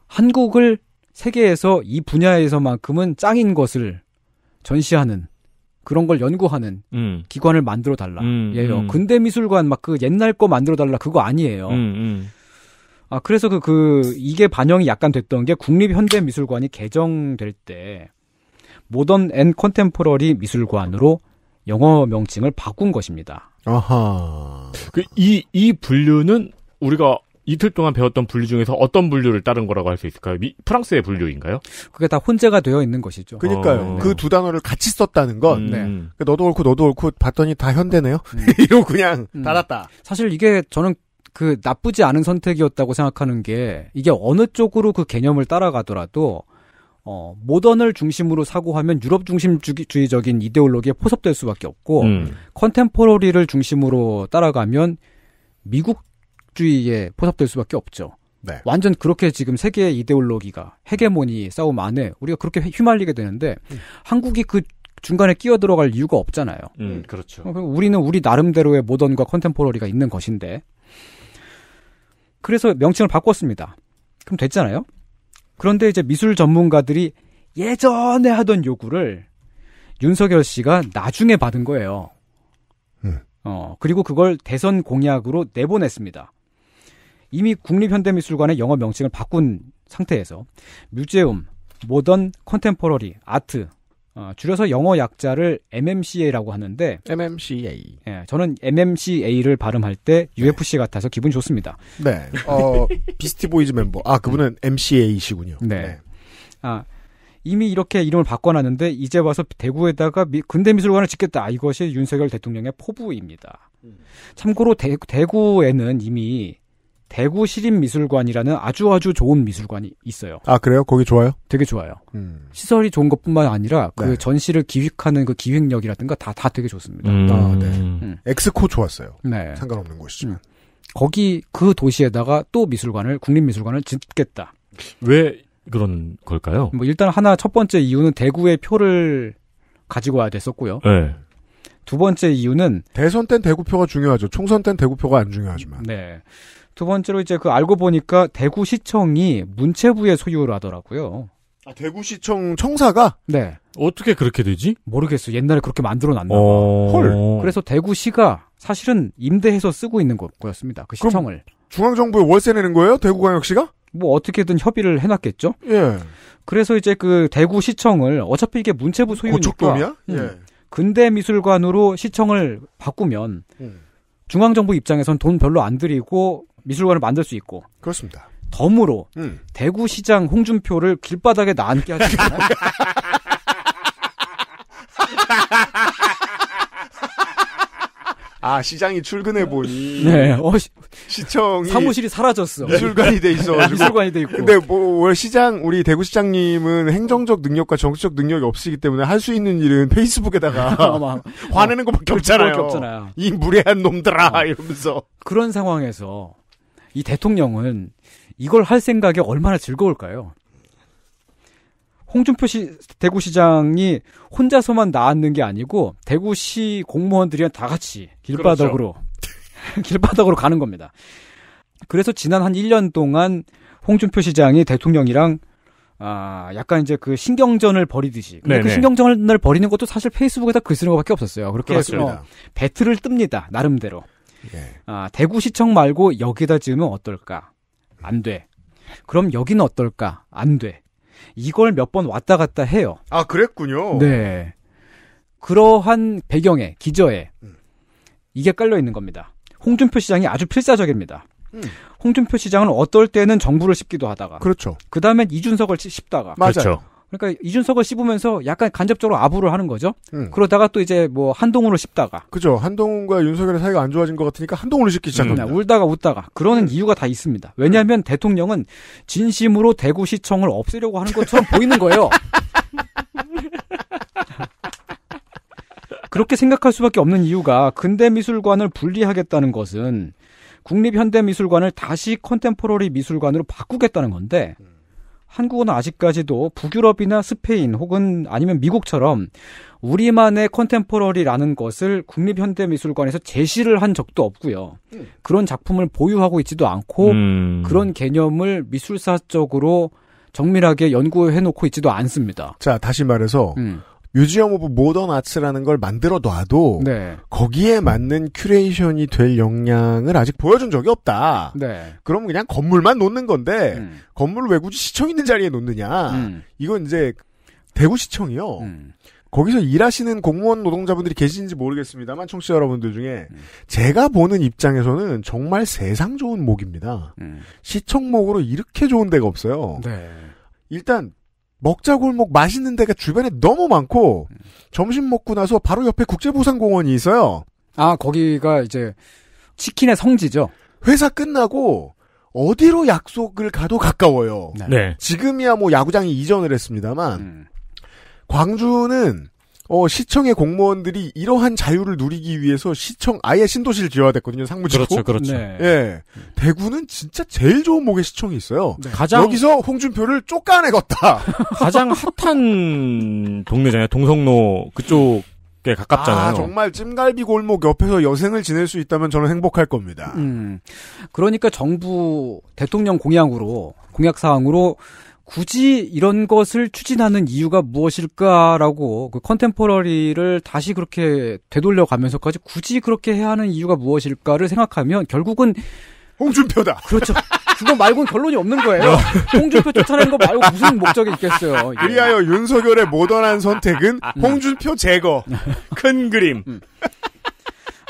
한국을 세계에서 이 분야에서만큼은 짱인 것을 전시하는 그런 걸 연구하는 음. 기관을 만들어 달라. 음, 예요. 음. 근대 미술관 막 그 옛날 거 만들어 달라 그거 아니에요. 음, 음. 아, 그래서 그, 그, 이게 반영이 약간 됐던 게 국립현대미술관이 개정될 때, modern and contemporary 미술관으로 영어 명칭을 바꾼 것입니다. 아하. 그, 이, 이 분류는 우리가 이틀 동안 배웠던 분류 중에서 어떤 분류를 따른 거라고 할 수 있을까요? 미- 프랑스의 분류인가요? 그게 다 혼재가 되어 있는 것이죠. 그니까요. 어. 그두 단어를 같이 썼다는 건, 네. 음. 그 너도 옳고 너도 옳고 봤더니 다 현대네요? (laughs) 이러고 그냥 음. 달았다. 사실 이게 저는 그 나쁘지 않은 선택이었다고 생각하는 게, 이게 어느 쪽으로 그 개념을 따라가더라도, 어, 모던을 중심으로 사고하면 유럽 중심주의적인 이데올로기에 포섭될 수밖에 없고, 음. 컨템포러리를 중심으로 따라가면 미국주의에 포섭될 수밖에 없죠. 네. 완전 그렇게 지금 세계의 이데올로기가 헤게모니 싸움 안에 우리가 그렇게 휘말리게 되는데 한국이 그 중간에 끼어 들어갈 이유가 없잖아요. 음, 그렇죠. 우리는 우리 나름대로의 모던과 컨템포러리가 있는 것인데 그래서 명칭을 바꿨습니다. 그럼 됐잖아요. 그런데 이제 미술 전문가들이 예전에 하던 요구를 윤석열 씨가 나중에 받은 거예요. 음. 어, 그리고 그걸 대선 공약으로 내보냈습니다. 이미 국립현대미술관의 영어 명칭을 바꾼 상태에서 museum, modern contemporary art 어, 줄여서 영어 약자를 MMCA라고 하는데 MMCA. 예, 저는 MMCA를 발음할 때 UFC 같아서 기분이 좋습니다. 네. 어, (laughs) Beastie Boys 멤버. 아, 그분은 MCA시군요. 네. 아, 이미 이렇게 이름을 바꿔놨는데 이제 와서 대구에다가 미- 근대미술관을 짓겠다. 아, 이것이 윤석열 대통령의 포부입니다. 참고로 대, 대구에는 이미 대구 시립미술관이라는 아주 아주 좋은 미술관이 있어요. 아, 그래요? 거기 좋아요? 되게 좋아요. 음. 시설이 좋은 것뿐만 아니라 그 네. 전시를 기획하는 그 기획력이라든가 다, 다 되게 좋습니다. 음. 아, 네. 엑스코 좋았어요. 네. 상관없는 곳이지만. 거기 그 도시에다가 또 미술관을 국립미술관을 짓겠다. 왜 그런 걸까요? 뭐 일단 하나 첫 번째 이유는 대구의 표를 가지고 와야 됐었고요. 네. 두 번째 이유는 대선 땐 대구표가 중요하죠. 총선 땐 대구표가 안 중요하지만. 네. 두 번째로 이제 그 알고 보니까 대구시청이 문체부의 소유를 하더라고요. 아, 대구시청 청사가? 네. 어떻게 그렇게 되지? 모르겠어요. 옛날에 그렇게 만들어 놨나 봐. 어... 헐. 그래서 대구시가 사실은 임대해서 쓰고 있는 거- 거였습니다. 그 시청을. 중앙정부에 월세 내는 거예요? 대구광역시가? 뭐 어떻게든 협의를 해놨겠죠. 예. 그래서 이제 그 대구시청을 어차피 이게 문체부 소유니까 고척돔이야? 음, 예. 근대미술관으로 시청을 바꾸면 음. 중앙정부 입장에선 돈 별로 안 들이고 미술관을 만들 수 있고 그렇습니다. 덤으로 음. 대구시장 홍준표를 길바닥에 나앉게 하지 않아요? (laughs) 아, 시장이 출근해 보니. 네, 어, 시- 시청이. 사무실이 사라졌어. 미술관이 돼 있어가지고. 미술관이 돼 있고. 근데 뭐, 월 시장, 우리 대구 시장님은 행정적 능력과 정치적 능력이 없으기 때문에 할 수 있는 일은 페이스북에다가 (laughs) (laughs) 화내는 것밖에 없잖아요. 그거밖에 없잖아요. 이 무례한 놈들아! 이러면서. 그런 상황에서 이 대통령은 이걸 할 생각이 얼마나 즐거울까요? 홍준표 시, 대구시장이 혼자서만 나앉는 게 아니고 대구시 공무원들이랑 다 같이 길바닥으로 (laughs) 길바닥으로 가는 겁니다. 그래서 지난 한 1년 동안 홍준표 시장이 대통령이랑 아, 약간 이제 그 신경전을 벌이듯이. 근데 그. 신경전을 벌이는 것도 사실 페이스북에다 글 쓰는 것밖에 없었어요. 그렇게 해서 그렇습니다. 어, 배틀을 뜹니다. 나름대로. 예. 아, 대구시청 말고 여기다 지으면 어떨까? 안 돼. 그럼 여기는 어떨까? 안 돼. 이걸 몇 번 왔다 갔다 해요. 아, 그랬군요. 네. 그러한 배경에, 기저에, 음. 이게 깔려 있는 겁니다. 홍준표 시장이 아주 필사적입니다. 음. 홍준표 시장은 어떨 때는 정부를 씹기도 하다가, 그렇죠. 그 다음엔 이준석을 씹- 씹다가, 맞아요. 그렇죠. 그러니까 이준석을 씹으면서 약간 간접적으로 아부를 하는 거죠. 음. 그러다가 또 이제 뭐 한동훈을 씹다가, 그죠. 한동훈과 윤석열의 사이가 안 좋아진 것 같으니까 한동훈을 싣기 시작합니다. 네, 울다가 웃다가 그러는 이유가 다 있습니다. 왜냐하면 대통령은 진심으로 대구시청을 없애려고 하는 것처럼 보이는 거예요. (laughs) 그렇게 생각할 수밖에 없는 이유가 근대미술관을 분리하겠다는 것은 국립현대미술관을 다시 컨템포러리 미술관으로 바꾸겠다는 건데 한국은 아직까지도 북유럽이나 스페인 혹은 아니면 미국처럼 우리만의 컨템포러리라는 것을 국립현대미술관에서 제시를 한 적도 없고요. 그런 작품을 보유하고 있지도 않고 음. 그런 개념을 미술사적으로 정밀하게 연구해 놓고 있지도 않습니다. 자, 다시 말해서, 음. Museum of Modern Arts라는 걸 만들어 놔도, 네. 거기에 맞는 curation이 될 역량을 아직 보여준 적이 없다. 네. 그럼 그냥 건물만 놓는 건데, 음. 건물을 왜 굳이 시청 있는 자리에 놓느냐. 음. 이건 이제, 대구시청이요. 음. 거기서 일하시는 공무원 노동자분들이 계신지 모르겠습니다만, 청취자 여러분들 중에, 음. 제가 보는 입장에서는 정말 세상 좋은 목입니다. 음. 시청목으로 이렇게 좋은 데가 없어요. 네. 일단 먹자 골목 맛있는 데가 주변에 너무 많고 점심 먹고 나서 바로 옆에 국제부산공원이 있어요. 아, 거기가 이제 치킨의 성지죠. 회사 끝나고 어디로 약속을 가도 가까워요. 네. 지금이야 뭐 야구장이 이전을 했습니다만 음. 광주는 어, 시청의 공무원들이 이러한 자유를 누리기 위해서 시청 아예 신도시를 지어야 됐거든요. 상무지구. 그렇죠, 그렇죠. 네. 예. 대구는 진짜 제일 좋은 목의 시청이 있어요. 가장 여기서 홍준표를 쫓아내겠다. (laughs) 가장 핫한 동네잖아요. 동성로 그쪽에 가깝잖아요. 아, 정말 찜갈비 골목 옆에서 여생을 지낼 수 있다면 저는 행복할 겁니다. 음. 그러니까 정부 대통령 공약으로 공약 사항으로 굳이 이런 것을 추진하는 이유가 무엇일까라고 그 컨템포러리를 다시 그렇게 되돌려 가면서까지 굳이 그렇게 해야 하는 이유가 무엇일까를 생각하면 결국은 홍준표다. 그렇죠. 그거 말고는 결론이 없는 거예요. 홍준표 쫓아내는 거 말고 무슨 목적이 있겠어요. 그리하여 윤석열의 모던한 선택은 홍준표 제거. 큰 그림.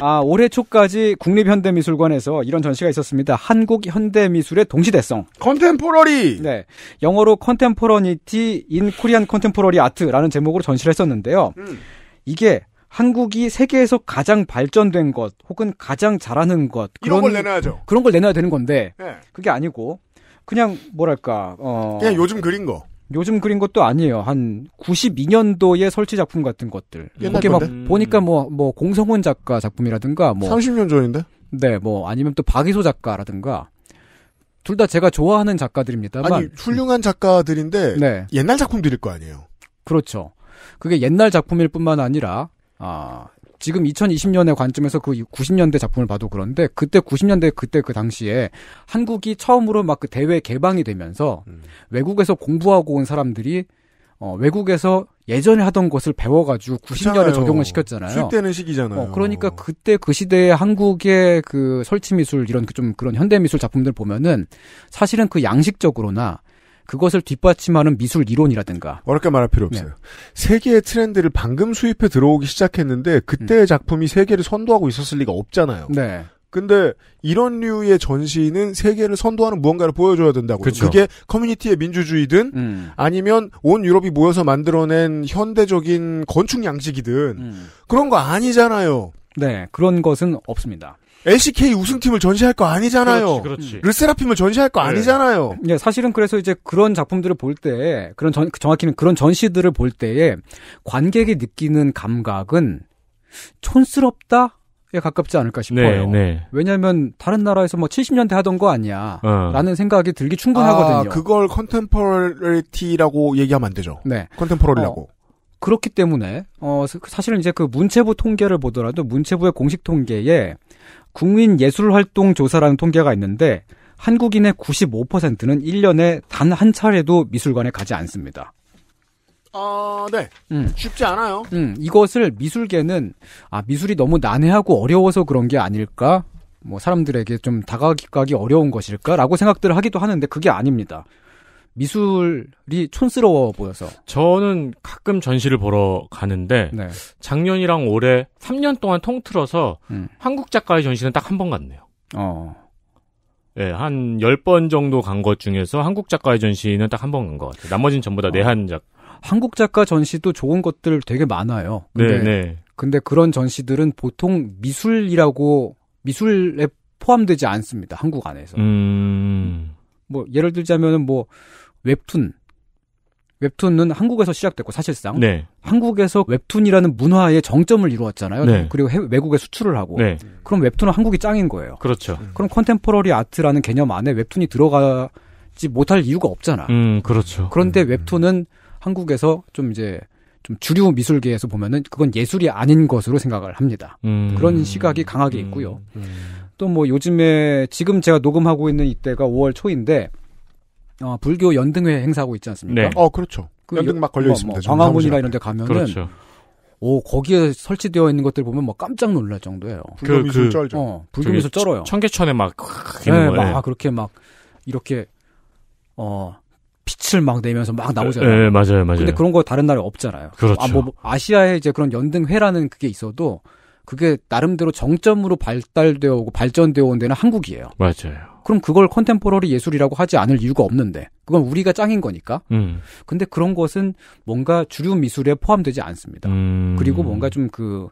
아, 올해 초까지 국립현대미술관에서 이런 전시가 있었습니다. 한국 현대미술의 동시대성. 컨템포러리. 네. 영어로 Contemporaneity in Korean Contemporary Art라는 제목으로 전시를 했었는데요. 음. 이게 한국이 세계에서 가장 발전된 것 혹은 가장 잘하는 것 이런 걸 내놔야죠. 그런 걸 내놔야 되는 건데 네. 그게 아니고 그냥 뭐랄까 어 그냥 요즘 그린 거. 요즘 그린 것도 아니에요. 한 92년도의 설치 작품 같은 것들. 옛날 거기 막 건데? 보니까 뭐뭐 공성훈 작가 작품이라든가 뭐 30년 전인데? 네, 뭐 아니면 또 박이소 작가라든가 둘 다 제가 좋아하는 작가들입니다만 아니 훌륭한 작가들인데 네. 옛날 작품들일 거 아니에요. 그렇죠. 그게 옛날 작품일 뿐만 아니라 아 지금 2020년의 관점에서 그 90년대 작품을 봐도 그런데 그때 90년대 그때 그 당시에 한국이 처음으로 막 그 대외 개방이 되면서 음. 외국에서 공부하고 온 사람들이 어, 외국에서 예전에 하던 것을 배워가지고 90년에 그렇잖아요. 적용을 시켰잖아요. 술 때는 시기잖아요. 어, 그러니까 그때 그 시대에 한국의 그 설치 미술 이런 그좀 그런 현대 미술 작품들 보면은 사실은 그 양식적으로나 그것을 뒷받침하는 미술 이론이라든가 어렵게 말할 필요 네. 없어요. 세계의 트렌드를 방금 수입해 들어오기 시작했는데 그때의 작품이 세계를 선도하고 있었을 리가 없잖아요. 음. 네. 근데 이런 류의 전시는 세계를 선도하는 무언가를 보여줘야 된다고요. 그쵸. 게 커뮤니티의 민주주의든 음. 아니면 온 유럽이 모여서 만들어낸 현대적인 건축 양식이든 음. 그런 거 아니잖아요. 네, 그런 것은 없습니다. LCK 우승팀을 전시할 거 아니잖아요. 그렇지, 그렇지. 르세라핌을 전시할 거 네. 아니잖아요. 예, 사실은 그래서 이제 그런 작품들을 볼 때, 그런 전, 정확히는 그런 전시들을 볼 때에 관객이 느끼는 감각은 촌스럽다? 에 가깝지 않을까 싶어요. 네, 네. 왜냐하면 다른 나라에서 뭐 70년대 하던 거 아니야? 어. 라는 생각이 들기 충분하거든요. 아, 그걸 contemporarity라고 얘기하면 안 되죠. 네. contemporary라고. 그렇기 때문에 어 사- 사실은 이제 그 문체부 통계를 보더라도 문체부의 공식 통계에 국민 예술 활동 조사라는 통계가 있는데 한국인의 95%는 1년에 단 한 차례도 미술관에 가지 않습니다. 아, 네. 음. 쉽지 않아요. 음, 이것을 미술계는 아 미술이 너무 난해하고 어려워서 그런 게 아닐까? 뭐 사람들에게 좀 다가가기 어려운 것일까라고 생각들을 하기도 하는데 그게 아닙니다. 미술이 촌스러워 보여서. 저는 가끔 전시를 보러 가는데 네. 작년이랑 올해 3년 동안 통틀어서 음. 한국 작가의 전시는 딱 한 번 갔네요. 어. 예, 한 10번 정도 간 것 중에서 한국 작가의 전시는 딱 한 번 간 것 같아요. 나머지는 전부 다 내한 작. 한국 작가 전시도 좋은 것들 되게 많아요. 근데, 네, 네. 근데 그런 전시들은 보통 미술이라고 미술에 포함되지 않습니다. 한국 안에서. 음. 뭐 예를 들자면은 뭐 웹툰 웹툰은 한국에서 시작됐고 사실상 네. 한국에서 웹툰이라는 문화의 정점을 이루었잖아요. 네. 그리고 해외- 외국에 수출을 하고. 네. 그럼 웹툰은 한국이 짱인 거예요. 그렇죠. 그럼 컨템포러리 아트라는 개념 안에 웹툰이 들어가지 못할 이유가 없잖아. 음, 그렇죠. 그런데 웹툰은 한국에서 좀 이제 좀 주류 미술계에서 보면은 그건 예술이 아닌 것으로 생각을 합니다. 음. 그런 시각이 강하게 있고요. 또뭐 요즘에 지금 제가 녹음하고 있는 이때가 5월 초인데 어, 불교 연등회 행사하고 있지 않습니까? 네. 어, 그렇죠. 연등 막 걸려 뭐, 있습니다. 뭐 광화문이나 이런 데 가면은 그렇죠. 오 거기에 설치되어 있는 것들 보면 뭐 깜짝 놀랄 정도예요. 불교미술 쩔죠. 어, 불교미술 저기 쩔어요. 청계천에 막 네, 막 거예요. 그렇게 막 이렇게 어 빛을 막 내면서 막 네, 나오잖아요. 맞아요, 맞아요. 근데 그런 거 다른 나라에 없잖아요. 그렇죠. 아, 뭐 아시아에 이제 그런 연등회라는 그게 있어도 그게 나름대로 정점으로 발달되어 오고 발전되어 온 데는 한국이에요. 맞아요. 그럼 그걸 컨템포러리 예술이라고 하지 않을 이유가 없는데 그건 우리가 짱인 거니까. 음. 근데 그런 것은 뭔가 주류 미술에 포함되지 않습니다. 음. 그리고 뭔가 좀 그,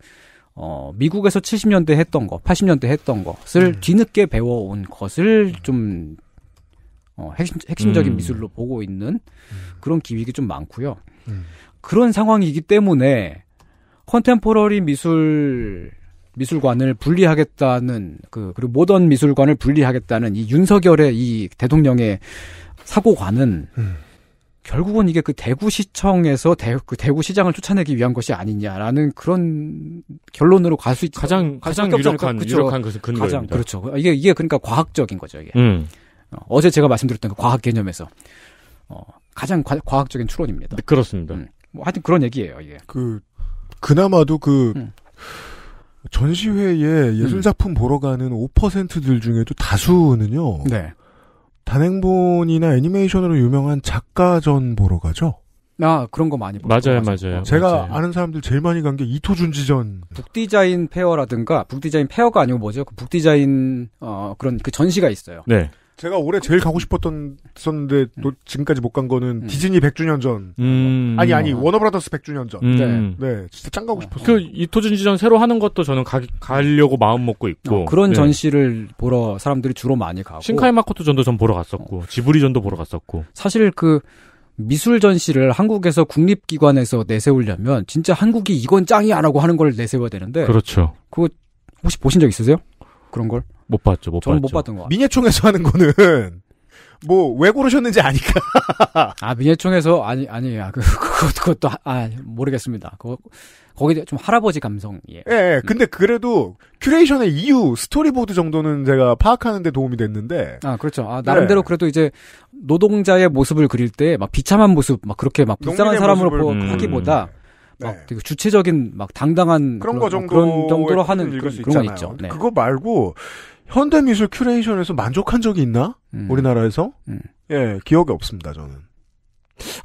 어, 미국에서 70년대 했던 거, 80년대 했던 것을 음. 뒤늦게 배워온 것을 좀, 어, 핵심, 핵심적인 음. 미술로 보고 있는 그런 기획이 좀 많고요. 그런 상황이기 때문에 컨템포러리 미술, 미술관을 분리하겠다는 그, 그리고 모던 미술관을 분리하겠다는 이 윤석열의 이 대통령의 사고관은 결국은 이게 그 대구시청에서 대, 그 대구시장을 쫓아내기 위한 것이 아니냐라는 그런 결론으로 갈 수 있, 가장 갈 가장? 유력한 그쵸? 유력한 것은 근거입니다. 가장 그렇죠. 이게 이게 그러니까 과학적인 거죠 이게. 음. 어, 어제 제가 말씀드렸던 그 과학 개념에서 어, 가장 과, 학적인 추론입니다. 네, 그렇습니다. 음. 뭐 하여튼 그런 얘기예요 이게. 그 그나마도 그 음. 전시회에 예술작품 보러 가는 5%들 중에도 다수는요. 네. 단행본이나 애니메이션으로 유명한 작가전 보러 가죠. 아 그런 거 많이 맞아요, 맞아요. 제가 맞아요. 아는 사람들 제일 많이 간 게 이토준지전. 북디자인 페어라든가 북디자인 페어가 아니고 뭐죠? 그 book design 어 그런 그 전시가 있어요. 네. 제가 올해 제일 가고 싶었던 전신데 또 지금까지 못 간 거는 디즈니 100주년 전. 음. 아니 아니 워너브라더스 100주년 전. 음. 네, 진짜 짱 가고 싶었어요. 그 이토준지전 새로 하는 것도 저는 가, 가려고 마음 먹고 있고 어, 그런 네. 전시를 보러 사람들이 주로 많이 가고 신카이 마코토 전도 전 보러 갔었고 지브리 전도 보러 갔었고 사실 그 미술 전시를 한국에서 국립기관에서 내세우려면 진짜 한국이 이건 짱이야라고 하는 걸 내세워야 되는데 그렇죠. 그거 혹시 보신 적 있으세요? 그런 걸? 못 봤죠, 못 저는 봤죠. 못 봤던 거. 같아요. 민예총에서 하는 거는 (laughs) 뭐 왜 고르셨는지 아니까. (laughs) 아 민예총에서 아니 아니야 그 그것 그것도 하- 아 모르겠습니다. 그거 거기 좀 할아버지 감성이에요. 예, 예. 근데 그래도 curation의 이유, 스토리보드 정도는 제가 파악하는 데 도움이 됐는데. 아 그렇죠. 아 나름대로 네. 그래도 이제 노동자의 모습을 그릴 때 막 비참한 모습 막 그렇게 막 불쌍한 사람으로 모습을 보- 음. 하기보다 네. 막 되게 주체적인 막 당당한 그런 그런, 거 정도 그런 정도로 하는 읽을 그런, 건. 있죠. 네. 그거 말고 현대미술 curation에서 만족한 적이 있나? 음. 우리나라에서? 음. 예, 기억이 없습니다, 저는.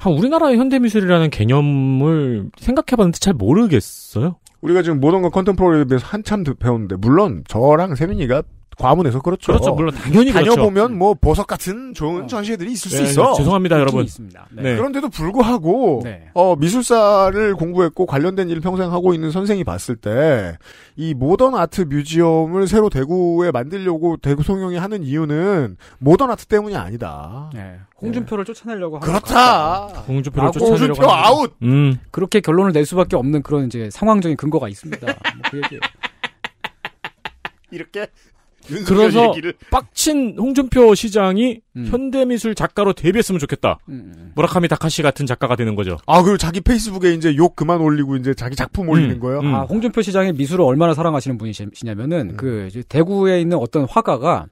한 우리나라의 현대미술이라는 개념을 생각해봤는데 잘 모르겠어요. 우리가 지금 modern과 contemporary에 비해서 한참 드- 배웠는데 물론 저랑 세민이가 과문해서 그렇죠. 그렇죠. 물론 당연히 그렇죠. 다녀보면 뭐 보석 같은 좋은 전시회들이 있을 수 네, 있어. 죄송합니다, 여러분. 있습니다. 네. 그런데도 불구하고 네. 어, 미술사를 공부했고 관련된 일을 평생 하고 있는 선생이 봤을 때 이 modern art museum을 새로 대구에 만들려고 대통령이 하는 이유는 modern art 때문이 아니다. 네. 홍준표를 쫓아내려고 하는 그렇다. 홍준표를 라고 쫓아내려고 홍준표 하는 아웃. 음. 그렇게 결론을 낼 수밖에 없는 그런 이제 상황적인 근거가 있습니다. 뭐 그 얘기예요. 이렇게 윤석열 그래서 얘기를 빡친 홍준표 시장이 음. 현대미술 작가로 데뷔했으면 좋겠다. 음. 무라카미 다카시 같은 작가가 되는 거죠. 아 그리고 자기 페이스북에 이제 욕 그만 올리고 이제 자기 작품 올리는 거예요. 음. 아, 홍준표 시장이 미술을 얼마나 사랑하시는 분이시냐면은 음. 그 대구에 있는 어떤 화가가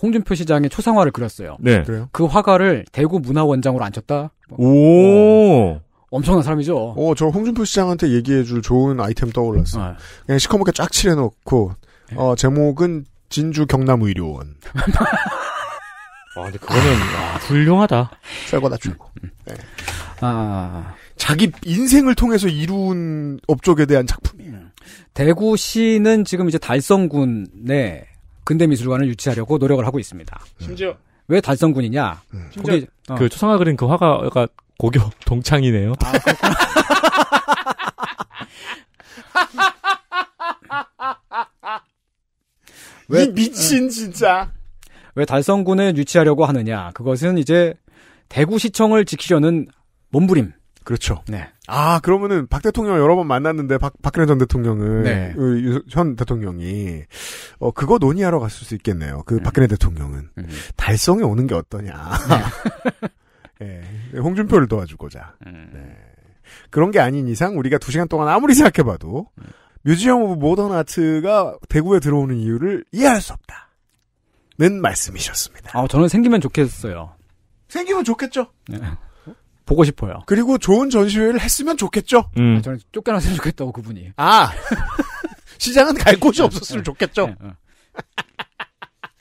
홍준표 시장의 초상화를 그렸어요. 네. 그래요? 그 화가를 대구 문화원장으로 앉혔다. 뭐 오. 엄청난 사람이죠. 어, 저 홍준표 시장한테 얘기해줄 좋은 아이템 떠올랐어. 요 어. 그냥 시커멓게 쫙 칠해놓고 어, 제목은 진주 경남의료원. (laughs) 와, 근데 그거는 와, 훌륭하다. 쌀거다 최고. 네. 아, 자기 인생을 통해서 이룬 업적에 대한 작품이에요. 대구시는 지금 이제 달성군에 근대미술관을 유치하려고 노력을 하고 있습니다. 심지어 왜 달성군이냐? 거기 어. 그 초상화 그린 그 화가가 고교 (laughs) 동창이네요. (laughs) 왜- 이 미친 진짜. 왜 달성군을 유치하려고 하느냐? 그것은 이제 대구시청을 지키려는 몸부림. 그렇죠. 네. 아 그러면은 박 대통령 여러 번 만났는데 박 박근혜 전 대통령을 네. 그 유- 현 대통령이 어 그거 논의하러 갔을 수 있겠네요. 그 박근혜 대통령은 음. 달성에 오는 게 어떠냐. (laughs) 예, 홍준표를 도와주고자. 음. 네. 그런 게 아닌 이상 우리가 두 시간 동안 아무리 생각해봐도 Museum of Modern Art가 대구에 들어오는 이유를 이해할 수 없다. 는 말씀이셨습니다. 아, 저는 생기면 좋겠어요. 생기면 좋겠죠. 네. 보고 싶어요. 그리고 좋은 전시회를 했으면 좋겠죠. 음. 아, 저는 쫓겨났으면 좋겠다고 그분이. 아 (laughs) 시장은 갈 곳이 없었으면 좋겠죠. 네, 어.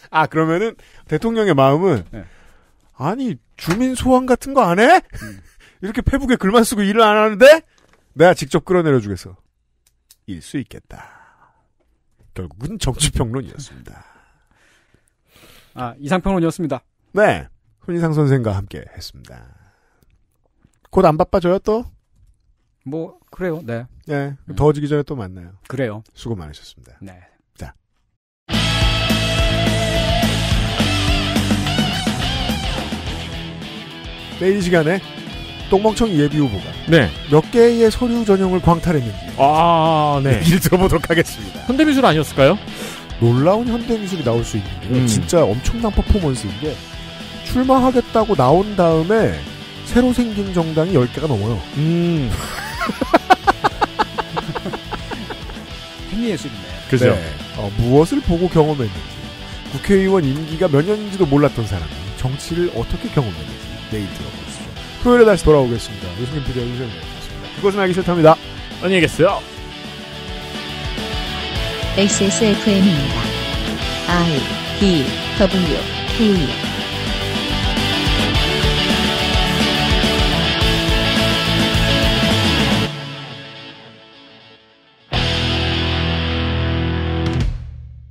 아 그러면은 대통령의 마음은 네. 아니 주민 소환 같은 거 안 해? (laughs) 이렇게 페북에 글만 쓰고 일을 안 하는데 내가 직접 끌어내려 주겠어. 일 수 있겠다. 결국은 정치평론이었습니다. 아, 이상평론이었습니다. 네, 손희상 선생과 함께 했습니다. 곧 안 바빠져요 또? 뭐, 그래요. 네. 예, 더워지기 전에 또 만나요. 그래요. 수고 많으셨습니다. 네. 자. 내일 이 시간에 똥멍청 예비 후보가 네. 몇 개의 서류 전형을 광탈했는지 아, 네. 얘기를 들어보도록 하겠습니다. 현대미술 아니었을까요? 놀라운 현대미술이 나올 수 있는데요. 음. 진짜 엄청난 퍼포먼스인 게 출마하겠다고 나온 다음에 새로 생긴 정당이 10개가 넘어요. 음. (laughs) 행위예술이네. 그죠. 네. 어, 무엇을 보고 경험했는지 국회의원 임기가 몇 년인지도 몰랐던 사람이 정치를 어떻게 경험했는지 내일 들어보시죠. 토요일에 다시 돌아오겠습니다. 유승균 PD와 유승균이었습니다. 그것은 알기 싫답니다. 안녕히 계세요. XSFM입니다. I D W K